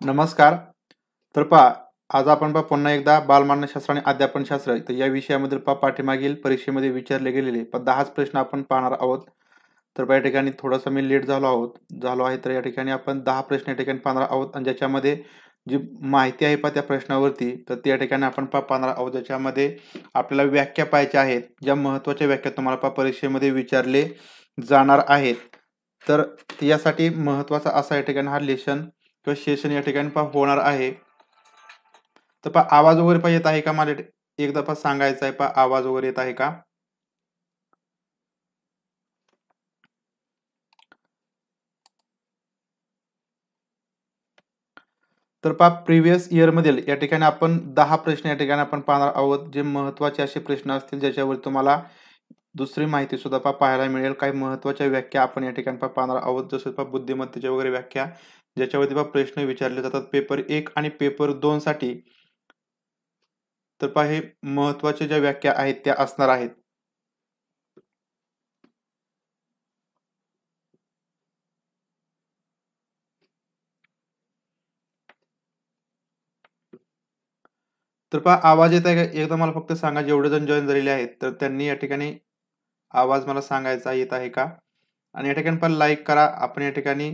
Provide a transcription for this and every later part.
नमस्कार. तर पहा आज आपण पहा पुन्हा एकदा बालमानशास्त्र आणि अध्यापनशास्त्र तर या विषयामधील पा पाठीमागील परीक्षेमध्ये विचारले गेलेले. पण दहाच प्रश्न आपण पाहणार आहोत. तर या ठिकाणी थोडंसं मी लेट झालो आहोत. झालो आहे तर या ठिकाणी आपण दहा प्रश्न या ठिकाणी पाहणार आहोत आणि ज्याच्यामध्ये जी माहिती आहे पहा त्या प्रश्नावरती तर त्या ठिकाणी आपण पा पाहणार आहोत. ज्याच्यामध्ये आपल्याला व्याख्या पाहायच्या आहेत ज्या महत्त्वाच्या व्याख्या तुम्हाला पहा परीक्षेमध्ये विचारले जाणार आहेत. तर यासाठी महत्त्वाचा असा या ठिकाणी हा लेशन किंवा सेशन या ठिकाणी पहा होणार आहे. तर पहा आवाज वगैरे पहा येत आहे का मला? एकदा पहा सांगायचं आहे पहा आवाज वगैरे येत आहे का? तर पहा प्रिव्हियस इयरमधील या ठिकाणी आपण दहा प्रश्न या ठिकाणी आपण पाहणार आहोत. जे महत्त्वाचे असे प्रश्न असतील ज्याच्यावर तुम्हाला दुसरी माहिती सुद्धा पा पाहायला मिळेल. काही महत्त्वाच्या व्याख्या आपण या ठिकाणी पाहणार आहोत. जसं पहा बुद्धिमत्तेच्या वगैरे व्याख्या. ज्याच्यावरती बा प्रश्न विचारले जातात. पेपर एक आणि पेपर दोन साठी तर पहा हे महत्त्वाच्या ज्या व्याख्या आहेत त्या असणार आहेत. तर पहा आवाज येत आहे का? एकदा मला फक्त सांगा जेवढे जण जॉईन झालेले आहेत तर त्यांनी या ठिकाणी आवाज मला सांगायचा येत आहे का? आणि या ठिकाणी पण लाईक करा. आपण या ठिकाणी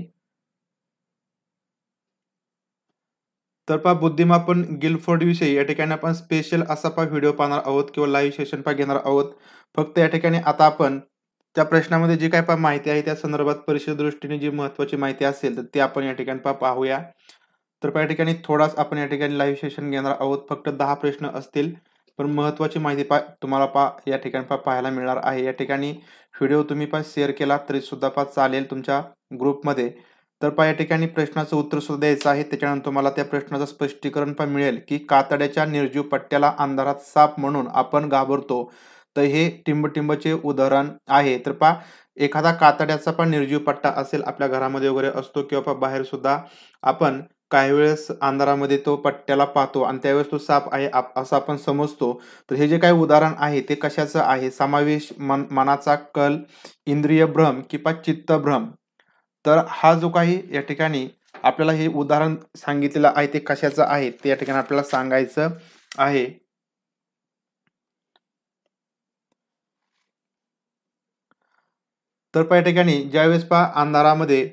तर पहा बुद्धिमापन गिलफोर्ड विषयी या ठिकाणी आपण स्पेशल असा पहा व्हिडिओ पाहणार आहोत किंवा लाईव्ह सेशन पहा घेणार आहोत. फक्त या ठिकाणी आता आपण त्या प्रश्नामध्ये जी काय पहा माहिती आहे त्या संदर्भात परीक्षे दृष्टीने जी महत्वाची माहिती असेल तर ती आपण या ठिकाणी पहा पाहूया. तर या ठिकाणी थोडाच आपण या ठिकाणी लाईव्ह सेशन घेणार आहोत. फक्त दहा प्रश्न असतील पण महत्वाची माहिती पा तुम्हाला पा या ठिकाणी पा पाहायला मिळणार आहे. या ठिकाणी व्हिडिओ तुम्ही पा शेअर केला तरी सुद्धा पा चालेल तुमच्या ग्रुपमध्ये तर पा या ठिकाणी प्रश्नाचं उत्तर सुद्धा द्यायचं आहे. त्याच्यानंतर तुम्हाला त्या प्रश्नाचं स्पष्टीकरण पण मिळेल की कातड्याच्या निर्जीव पट्ट्याला अंधारात साप म्हणून आपण घाबरतो. तर हे टिंबटिंबचे उदाहरण आहे. तर पा एखादा कातड्याचा पण निर्जीव पट्टा असेल आपल्या घरामध्ये वगैरे असतो किंवा बाहेर सुद्धा आपण काही वेळेस अंधारामध्ये तो पट्ट्याला पाहतो आणि त्यावेळेस तो साप आहे असं आपण समजतो. तर हे जे काही उदाहरण आहे ते कशाचं आहे? समावेश मन मनाचा कल इंद्रिय भ्रम किंवा चित्तभ्रम तर हा जो काही या ठिकाणी आपल्याला हे उदाहरण सांगितलेलं आहे ते कशाचं आहे ते या ठिकाणी आपल्याला सांगायचं आहे. तर या ठिकाणी ज्यावेळेस पहा अंधारामध्ये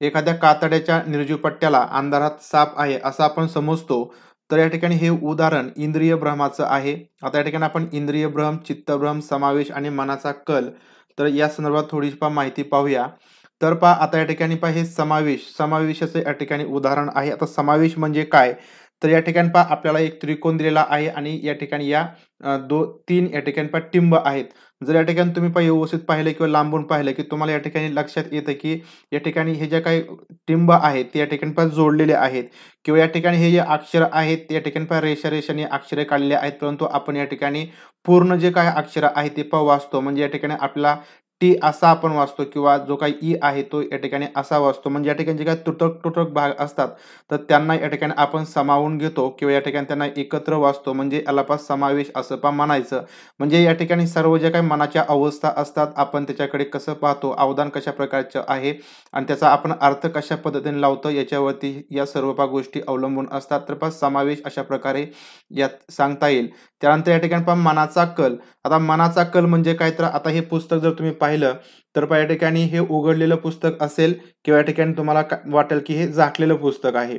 एखाद्या कातड्याच्या निर्जीव पट्ट्याला अंधारात साप आहे असं आपण समजतो तर या ठिकाणी हे उदाहरण इंद्रिय भ्रमाचं आहे. आता या ठिकाणी आपण इंद्रिय भ्रम चित्तभ्रम समावेश आणि मनाचा कल तर या संदर्भात थोडीशी माहिती पाहूया. तर पहा आता या ठिकाणी पहा हे समावेश समावेशाचं या ठिकाणी उदाहरण आहे आता समावेश म्हणजे काय तर या ठिकाणी पहा आपल्याला एक त्रिकोण दिलेला आहे आणि या ठिकाणी या दो तीन या ठिकाणी पहा टिंब आहेत जर या ठिकाणी तुम्ही पहा व्यवस्थित पाहिलं किंवा लांबून पाहिलं की तुम्हाला या ठिकाणी लक्षात येतं की या ठिकाणी हे ज्या काही टिंब आहेत ते या ठिकाणी पहा जोडलेले आहेत किंवा या ठिकाणी हे जे अक्षर आहेत ते या ठिकाणी पहा रेषा रेषाने अक्षरे काढलेले आहेत परंतु आपण या ठिकाणी पूर्ण जे काही अक्षर आहे ते पहा वाचतो म्हणजे या ठिकाणी आपला टी असा आपण वाचतो किंवा जो काही ई आहे तो या ठिकाणी असा वाचतो. म्हणजे या ठिकाणी जे काही तुटक तुटक भाग असतात. तर त्यांना या ठिकाणी आपण समावून घेतो किंवा या ठिकाणी त्यांना एकत्र वाचतो. म्हणजे याला पा समावेश असं पा म्हणायचं. म्हणजे या ठिकाणी सर्व ज्या काही मनाच्या अवस्था असतात आपण त्याच्याकडे कसं पाहतो अवदान कशा प्रकारचं आहे आणि त्याचा आपण अर्थ कशा पद्धतीने लावतो याच्यावरती या सर्व पा गोष्टी अवलंबून असतात. तर पा समावेश अशा प्रकारे यात सांगता येईल. त्यानंतर या ठिकाणी पहा मनाचा कल. आता मनाचा कल म्हणजे काय? तर आता हे पुस्तक जर तुम्ही पाहिलं तर या ठिकाणी हे उघडलेलं पुस्तक असेल किंवा या ठिकाणी तुम्हाला वाटेल की हे झाकलेलं पुस्तक आहे.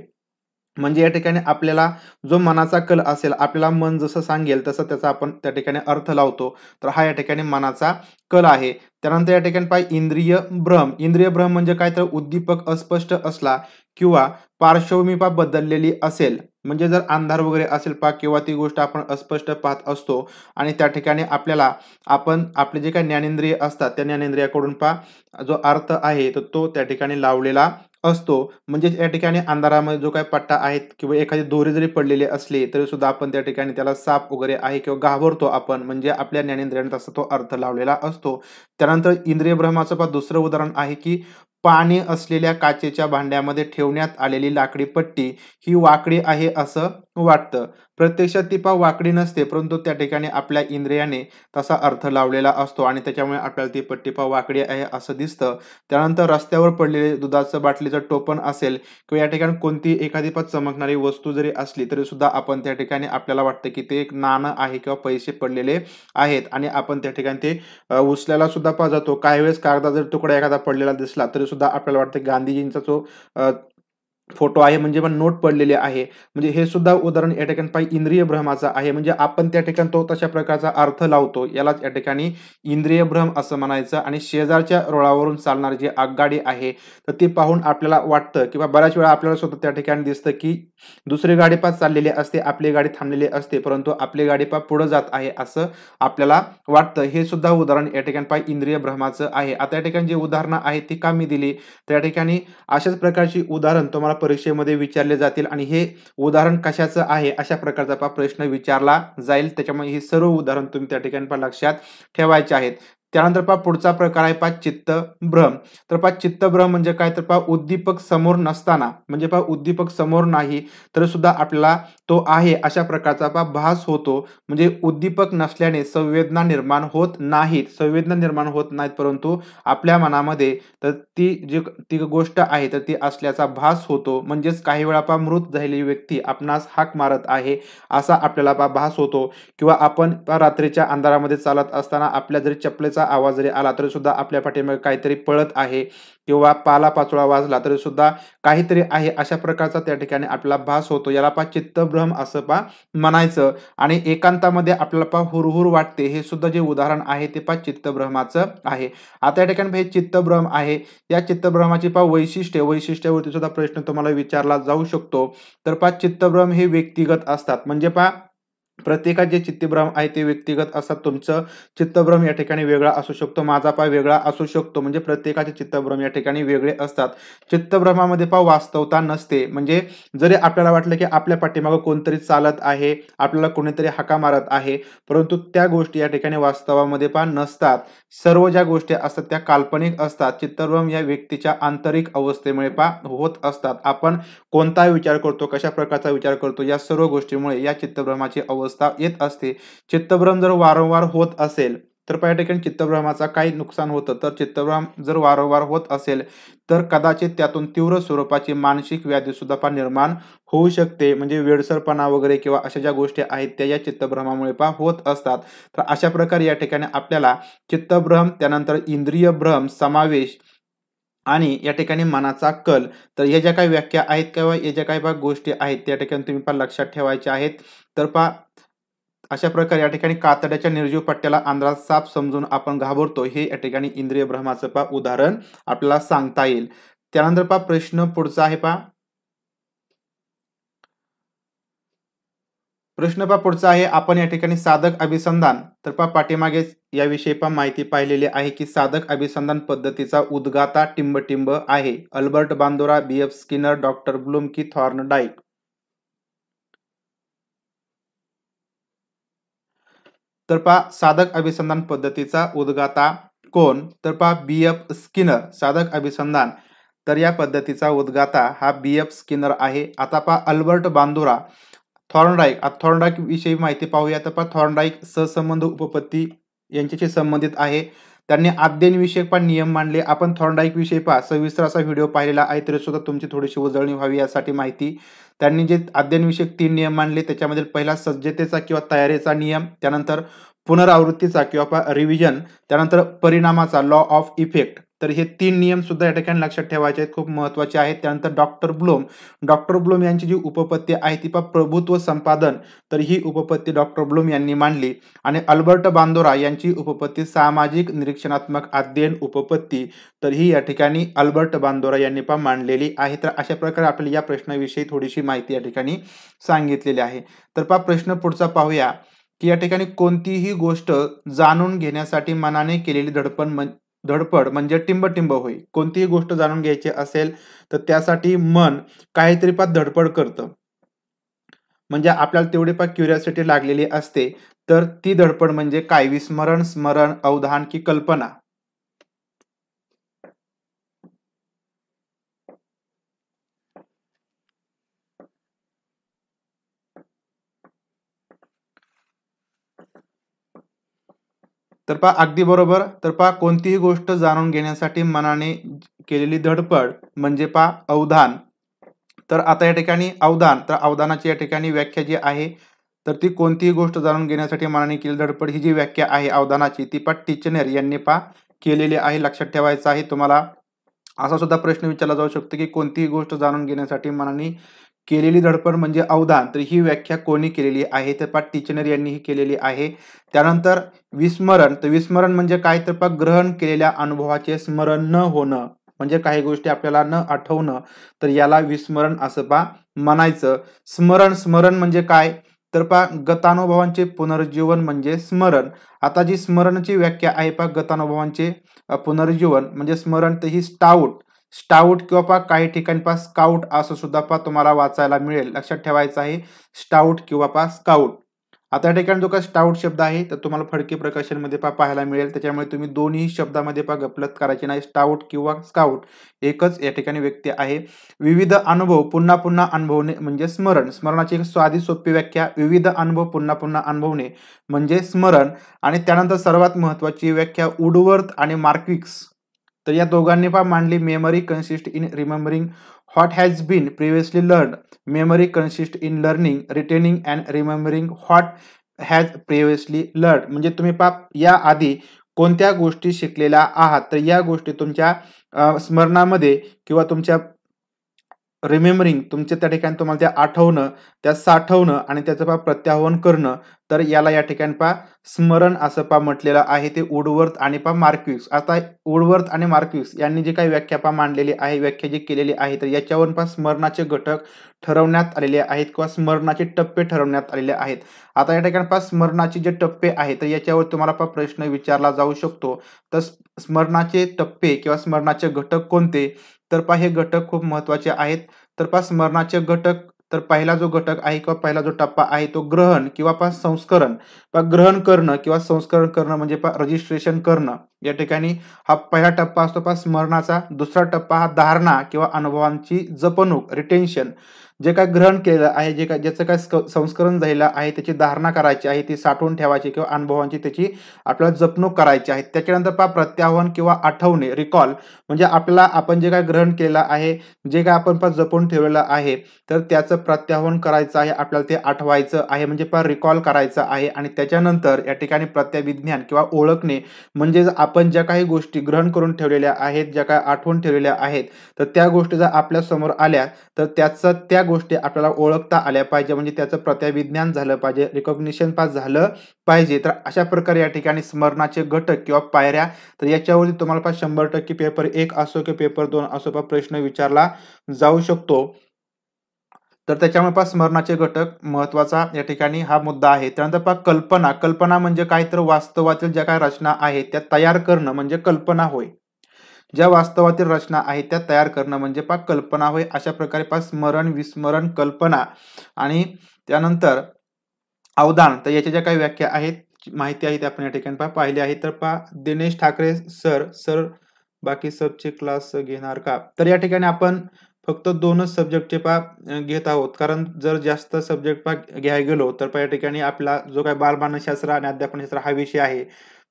म्हणजे या ठिकाणी आपल्याला जो मनाचा कल असेल आपल्याला मन जसं सांगेल तसं त्याचा आपण त्या ठिकाणी अर्थ लावतो. तर हा या ठिकाणी मनाचा कल आहे. त्यानंतर या ठिकाणी पाय इंद्रिय भ्रम. इंद्रिय भ्रम म्हणजे काय? तर उद्दीपक अस्पष्ट असला किंवा पार्श्वभूमी पा बदललेली असेल म्हणजे जर अंधार वगैरे असेल पा किंवा ती गोष्ट आपण अस्पष्ट पाहत असतो आणि त्या ठिकाणी आपल्याला आपण आपले जे काही ज्ञानेंद्रिय असतात त्या ज्ञानेंद्रियाकडून पा जो अर्थ आहे तर तो त्या ठिकाणी लावलेला असतो. म्हणजेच या ठिकाणी अंधारामध्ये जो काही पट्टा आहेत किंवा एखादी दोरी जरी पडलेली असली तरी सुद्धा आपण त्या ठिकाणी त्याला साप वगैरे आहे किंवा घाबरतो आपण. म्हणजे आपल्या ज्ञानेंद्रियाने तसा तो अर्थ लावलेला असतो. त्यानंतर इंद्रिय ब्रह्माचं पण दुसरं उदाहरण आहे की पाणी असलेल्या काचेच्या भांड्यामध्ये ठेवण्यात आलेली लाकडी पट्टी ही वाकडी आहे असं वाटतं. प्रत्यक्षात ती पाव वाकडी नसते परंतु त्या ठिकाणी आपल्या इंद्रियाने तसा अर्थ लावलेला असतो आणि त्याच्यामुळे आपल्याला ती पट्टी पाव वाकडी आहे असं दिसतं. त्यानंतर रस्त्यावर पडलेले दुधाचं बाटलीचं टोपण असेल किंवा या ठिकाणी कोणती एखादी पण चमकणारी वस्तू जरी असली तरी सुद्धा आपण त्या ठिकाणी आपल्याला वाटतं की ते एक नाणं आहे किंवा पैसे पडलेले आहेत आणि आपण त्या ठिकाणी ते उचल्याला सुद्धा पाहतो काही वेळेस कागदा जर तुकडा एखादा पडलेला दिसला तरी सुद्धा आपल्याला वाटतं गांधीजींचा जो फोटो आहे म्हणजे पण नोट पडलेले आहे. म्हणजे हे सुद्धा उदाहरण या ठिकाणी पाहिजे इंद्रिय भ्रमाचा आहे. म्हणजे आपण त्या ठिकाणी तो तशा प्रकारचा अर्थ लावतो. यालाच या ठिकाणी इंद्रिय भ्रम असं म्हणायचं. आणि शेजारच्या रोळावरून चालणारी जी आगगाडी आहे तर ती पाहून आपल्याला वाटतं किंवा बऱ्याच वेळा आपल्याला सुद्धा त्या ठिकाणी दिसतं की दुसरी गाडी पास चाललेली असते आपली गाडी थांबलेली असते परंतु आपली गाडी पा पुढे जात आहे असं आपल्याला वाटतं. हे सुद्धा उदाहरण या ठिकाणी पाय इंद्रिय भ्रमाचं आहे. आता या ठिकाणी जी उदाहरणं आहेत ती का मी दिली? त्या ठिकाणी अशाच प्रकारची उदाहरण तुम्हाला परीक्षेमध्ये विचारले जातील आणि हे उदाहरण कशाचं आहे अशा प्रकारचा प्रश्न विचारला जाईल. त्याच्यामुळे हे सर्व उदाहरण तुम्ही त्या ठिकाणी लक्षात ठेवायचे आहेत. त्यानंतर पहा पुढचा प्रकार आहे पहा चित्तभ्रम तर पहा चित्तभ्रम म्हणजे काय? तर पहा उद्दीपक समोर नसताना म्हणजे पहा उद्दीपक समोर नाही तर सुद्धा आपल्याला तो आहे अशा प्रकारचा पहा भास होतो. म्हणजे उद्दीपक नसल्याने संवेदना निर्माण होत नाहीत. संवेदना निर्माण होत नाहीत परंतु आपल्या मनामध्ये तर ती जी ती गोष्ट आहे तर ती असल्याचा भास होतो. म्हणजेच काही वेळा पहा मृत झालेली व्यक्ती आपणास हाक मारत आहे असा आपल्याला पहा भास होतो. किंवा आपण रात्रीच्या अंधारामध्ये चालत असताना आपल्या जरी चपलेचा आवाज जरी आला तरी सुद्धा आपल्या पाठीमागे काहीतरी पळत आहे किंवा पाला पाचोळा वाजला तरी सुद्धा काहीतरी आहे अशा प्रकारचा त्या ठिकाणी आपल्याला भास होतो. याला पा चित्तभ्रम असं पा म्हणायचं आणि एकांतामध्ये आपल्याला पा हुरहुर वाटते. हे सुद्धा जे उदाहरण आहे ते पा चित्तभ्रमाचं आहे. आता या ठिकाणी हे चित्तभ्रम आहे. या चित्तभ्रमाची पा वैशिष्ट्य वैशिष्ट्यावरती सुद्धा प्रश्न तुम्हाला विचारला जाऊ शकतो. तर पा चित्तभ्रम हे व्यक्तिगत असतात. म्हणजे पा प्रत्येकाचे चित्तभ्रम आहे ते व्यक्तिगत असतात. तुमचं चित्तभ्रम या ठिकाणी वेगळा असू शकतो. माझा पाय वेगळा असू शकतो. म्हणजे प्रत्येकाचे चित्तभ्रम या ठिकाणी वेगळे असतात. चित्तभ्रमामध्ये पा वास्तवता नसते. म्हणजे जरी आपल्याला वाटलं की आपल्या पाठीमागं कोणतरी चालत आहे आपल्याला कोणीतरी हाका मारत आहे परंतु त्या गोष्टी या ठिकाणी वास्तवामध्ये पा नसतात. सर्व ज्या गोष्टी असतात त्या काल्पनिक असतात. चित्तभ्रम या व्यक्तीच्या आंतरिक अवस्थेमुळे पा होत असतात. आपण कोणता विचार करतो कशा प्रकारचा विचार करतो या सर्व गोष्टीमुळे या चित्तभ्रमाची अवस्था अवस्था येत असते. चित्तभ्रम जर वारंवार होत असेल तर पहिल्या ठिकाणी चित्तभ्रमाचा काही नुकसान होतं. तर चित्तभ्रम जर वारंवार होत असेल तर कदाचित त्यातून तीव्र स्वरूपाची मानसिक व्याधी सुद्धा निर्माण होऊ शकते. म्हणजे वेडसरपणा वगैरे किंवा अशा ज्या गोष्टी आहेत त्या या चित्तभ्रमामुळे पा होत असतात. तर अशा प्रकारे या ठिकाणी आपल्याला चित्तभ्रम त्यानंतर इंद्रिय भ्रम समावेश आणि या ठिकाणी मनाचा कल तर या ज्या काही व्याख्या आहेत किंवा या ज्या काही गोष्टी आहेत त्या ठिकाणी तुम्ही पण लक्षात ठेवायच्या आहेत. तर पा अशा प्रकारे या ठिकाणी कातड्याच्या निर्जीव पट्ट्याला आंध्रात साप समजून आपण घाबरतो हे या ठिकाणी इंद्रिय भ्रमाचं पा उदाहरण आपल्याला सांगता येईल. त्यानंतर पा प्रश्न पुढचा आहे पा प्रश्न पा पुढचा आहे आपण या ठिकाणी साधक अभिसंधान तर पा पाठीमागे याविषयी पा माहिती पाहिलेली आहे की साधक अभिसंधान पद्धतीचा उद्गाता टिंब आहे. Albert Bandura B F Skinner doctor Bloom की थॉर्नडाईक तर पहा साधक अभिसंधान पद्धतीचा उद्गाता कोण? तर पहा बी. एफ. स्किनर साधक अभिसंधान. तर या पद्धतीचा उद्गाता हा बी. एफ. स्किनर आहे. आता पहा अल्बर्ट बांदुरा थॉर्नडाईक. थॉर्नडाईक विषयी माहिती पाहूया. तर पहा थॉर्नडाईक सहसंबंध उपपत्ती यांच्याशी संबंधित आहे. त्यांनी अध्ययनविषयक पण नियम मांडले. आपण थॉर्नडाईक विषयी पहा. सविस्तर असा व्हिडिओ पाहिलेला आहे तरी सुद्धा तुमची थोडीशी उजळणी व्हावी यासाठी माहिती त्यांनी जे अध्ययनविषयक तीन नियम मांडले त्याच्यामध्ये पहिला सज्जतेचा किंवा तयारीचा नियम त्यानंतर पुनरावृत्तीचा किंवा रिव्हिजन त्यानंतर परिणामाचा लॉ ऑफ इफेक्ट तर हे तीन नियम सुद्धा या ठिकाणी लक्षात ठेवायचे आहेत खूप महत्त्वाचे आहेत. त्यानंतर डॉक्टर ब्लोम डॉक्टर ब्लोम यांची जी उपपत्ती आहे ती प्रभुत्व संपादन. तर ही उपपत्ती डॉक्टर ब्लोम यांनी मांडली. आणि अल्बर्ट बांदोरा यांची उपपत्ती सामाजिक निरीक्षणात्मक अध्ययन उपपत्ती. तर ही या ठिकाणी अल्बर्ट बांदोरा यांनी पण मांडलेली आहे. तर अशा प्रकारे आपल्याला या प्रश्नाविषयी थोडीशी माहिती या ठिकाणी सांगितलेली आहे. तर पा प्रश्न पुढचा पाहूया की या ठिकाणी कोणतीही गोष्ट जाणून घेण्यासाठी मनाने केलेली धडपण धडपड म्हणजे टिंबटिंब होईल कोणतीही गोष्ट जाणून घ्यायची असेल तर त्यासाठी मन काहीतरी पात धडपड करतं. म्हणजे आपल्याला तेवढी पात क्युरियासिटी लागलेली असते. तर ती धडपड म्हणजे काय विस्मरण स्मरण अवधान की कल्पना. तर पहा अगदी बरोबर. तर पहा कोणतीही गोष्ट जाणून घेण्यासाठी मनाने केलेली धडपड म्हणजे पहा अवधान. तर आता या ठिकाणी अवधान. तर अवधानाची या ठिकाणी व्याख्या जी आहे तर ती कोणतीही गोष्ट जाणून घेण्यासाठी मनाने केलेली धडपड ही जी व्याख्या आहे अवधानाची ती पा टिचनेर यांनी पा केलेली आहे लक्षात ठेवायचं आहे तुम्हाला. असा सुद्धा प्रश्न विचारला जाऊ शकतो की कोणतीही गोष्ट जाणून घेण्यासाठी मनाने केलेली धडपड म्हणजे अवधान तर ही व्याख्या कोणी केलेली आहे? तर पा टिचनर यांनी ही केलेली आहे. त्यानंतर विस्मरण. तर विस्मरण म्हणजे काय? तर पा ग्रहण केलेल्या अनुभवाचे स्मरण न होणं. म्हणजे काही गोष्टी आपल्याला न आठवणं. तर याला विस्मरण असं पा म्हणायचं. स्मरण स्मरण म्हणजे काय? तर पा गतानुभवांचे पुनर्जीवन म्हणजे स्मरण. आता जी स्मरणची व्याख्या आहे पा गतानुभवांचे पुनर्जीवन. म्हणजे स्मरण तर ही स्टाऊट. स्टाऊट किंवा पा काही ठिकाणी पा स्काउट असं सुद्धा पा तुम्हाला वाचायला मिळेल. लक्षात ठेवायचं आहे स्टाऊट किंवा पा स्काउट आता या ठिकाणी जो का स्टाऊट शब्द आहे तर तुम्हाला फडके प्रकाशनमध्ये पा पाहायला मिळेल. त्याच्यामुळे तुम्ही दोन्ही शब्दामध्ये पा गपलत करायची नाही. स्टाऊट किंवा स्काउट एकच या ठिकाणी व्यक्ती आहे. विविध अनुभव पुन्हा पुन्हा अनुभवणे म्हणजे स्मरण. स्मरणाची एक साधी सोपी व्याख्या विविध अनुभव पुन्हा पुन्हा अनुभवणे म्हणजे स्मरण. आणि त्यानंतर सर्वात महत्वाची व्याख्या उडवर्थ आणि मार्क्विक्स. तर या दोघांनी पहा मांडली memory consist in remembering what has been previously learn memory consist in learning retaining and remembering what has previously learn म्हणजे तुम्ही पा या आधी कोणत्या गोष्टी शिकलेल्या आहात? तर या गोष्टी तुमच्या स्मरणामध्ये किंवा तुमच्या रिमेंबरिंग तुमच्या त्या ठिकाणी तुम्हाला त्या आठवणं त्या साठवणं आणि त्याचं पा प्रत्याहवन करणं तर याला या ठिकाणी पा स्मरण असं पा म्हटलेलं आहे ते उडवर्थ आणि पा मार्क्विक्स आता उडवर्थ आणि मार्क्विक्स यांनी जी काही व्याख्या पा मांडलेली आहे व्याख्या जी केलेली आहे तर याच्यावर पा स्मरणाचे घटक ठरवण्यात आलेले आहेत किंवा स्मरणाचे टप्पे ठरवण्यात आलेले आहेत. आता या ठिकाणी पा स्मरणाचे जे टप्पे आहेत तर याच्यावर तुम्हाला पा प्रश्न विचारला जाऊ शकतो. तर स्मरणाचे टप्पे किंवा स्मरणाचे घटक कोणते? तर पहा हे घटक खूप महत्त्वाचे आहेत. तर पहा स्मरणाचे घटक तर पहिला जो घटक आहे किंवा पहिला जो टप्पा आहे तो ग्रहण किंवा पा संस्करण. पा ग्रहण करणं किंवा संस्करण करणं म्हणजे पा रजिस्ट्रेशन करणं. या ठिकाणी हा पहिला टप्पा असतो पा स्मरणाचा. दुसरा टप्पा हा धारणा किंवा अनुभवांची जपणूक रिटेन्शन जे काय ग्रहण केलेलं आहे जे काय ज्याचं काय संस्करण झालेलं आहे त्याची धारणा करायची आहे ती साठवून ठेवायची किंवा अनुभवांची त्याची आपल्याला जपणूक करायची आहे. त्याच्यानंतर पहा प्रत्याहन किंवा आठवणे रिकॉल म्हणजे आपल्याला आपण जे काय ग्रहण केलेलं आहे जे काय आपण पा जपून ठेवलेलं आहे तर त्याचं प्रत्याहन करायचं आहे आपल्याला ते आठवायचं आहे म्हणजे पहा रिकॉल करायचं आहे आणि त्याच्यानंतर या ठिकाणी प्रत्यविज्ञान किंवा ओळखणे म्हणजे आपण ज्या काही गोष्टी ग्रहण करून ठेवलेल्या आहेत ज्या काय आठवून ठेवलेल्या आहेत तर त्या गोष्टी जर आपल्यासमोर आल्या तर त्याचं त्या गोष्टी आपल्याला ओळखता आल्या पाहिजे म्हणजे त्याचं प्रत्यविज्ञान झालं पाहिजे रिकॉग्निशन पास झालं पाहिजे. तर अशा प्रकारे या ठिकाणी स्मरणाचे घटक किंवा पायऱ्या तर याच्यावरती तुम्हाला पास शंभर टक्के पेपर एक असो किंवा पेपर दोन असो पा प्रश्न विचारला जाऊ शकतो. तर त्याच्यामुळे पास स्मरणाचे घटक महत्त्वाचा या ठिकाणी हा मुद्दा आहे. त्यानंतर पा कल्पना. कल्पना म्हणजे काय? तर वास्तवातील ज्या काय रचना आहेत त्या तयार करणं म्हणजे कल्पना होय. ज्या वास्तवातील रचना आहेत त्या तयार करणं म्हणजे पा कल्पना होय अशा प्रकारे पा स्मरण विस्मरण कल्पना आणि त्यानंतर अवदान. तर याच्या ज्या काही व्याख्या आहेत माहिती आहे त्या आपण या ठिकाणी पा पाहिली आहे. तर पा दिनेश ठाकरे सर सर बाकी सबचे क्लास घेणार का? तर या ठिकाणी आपण फक्त दोनच सब्जेक्टचे पा घेत आहोत. कारण जर जास्त सब्जेक्ट पा घ्यायला गेलो तर पा या ठिकाणी आपला जो काय बालमानसशास्त्र आणि अध्यापनशास्त्र हा विषय आहे.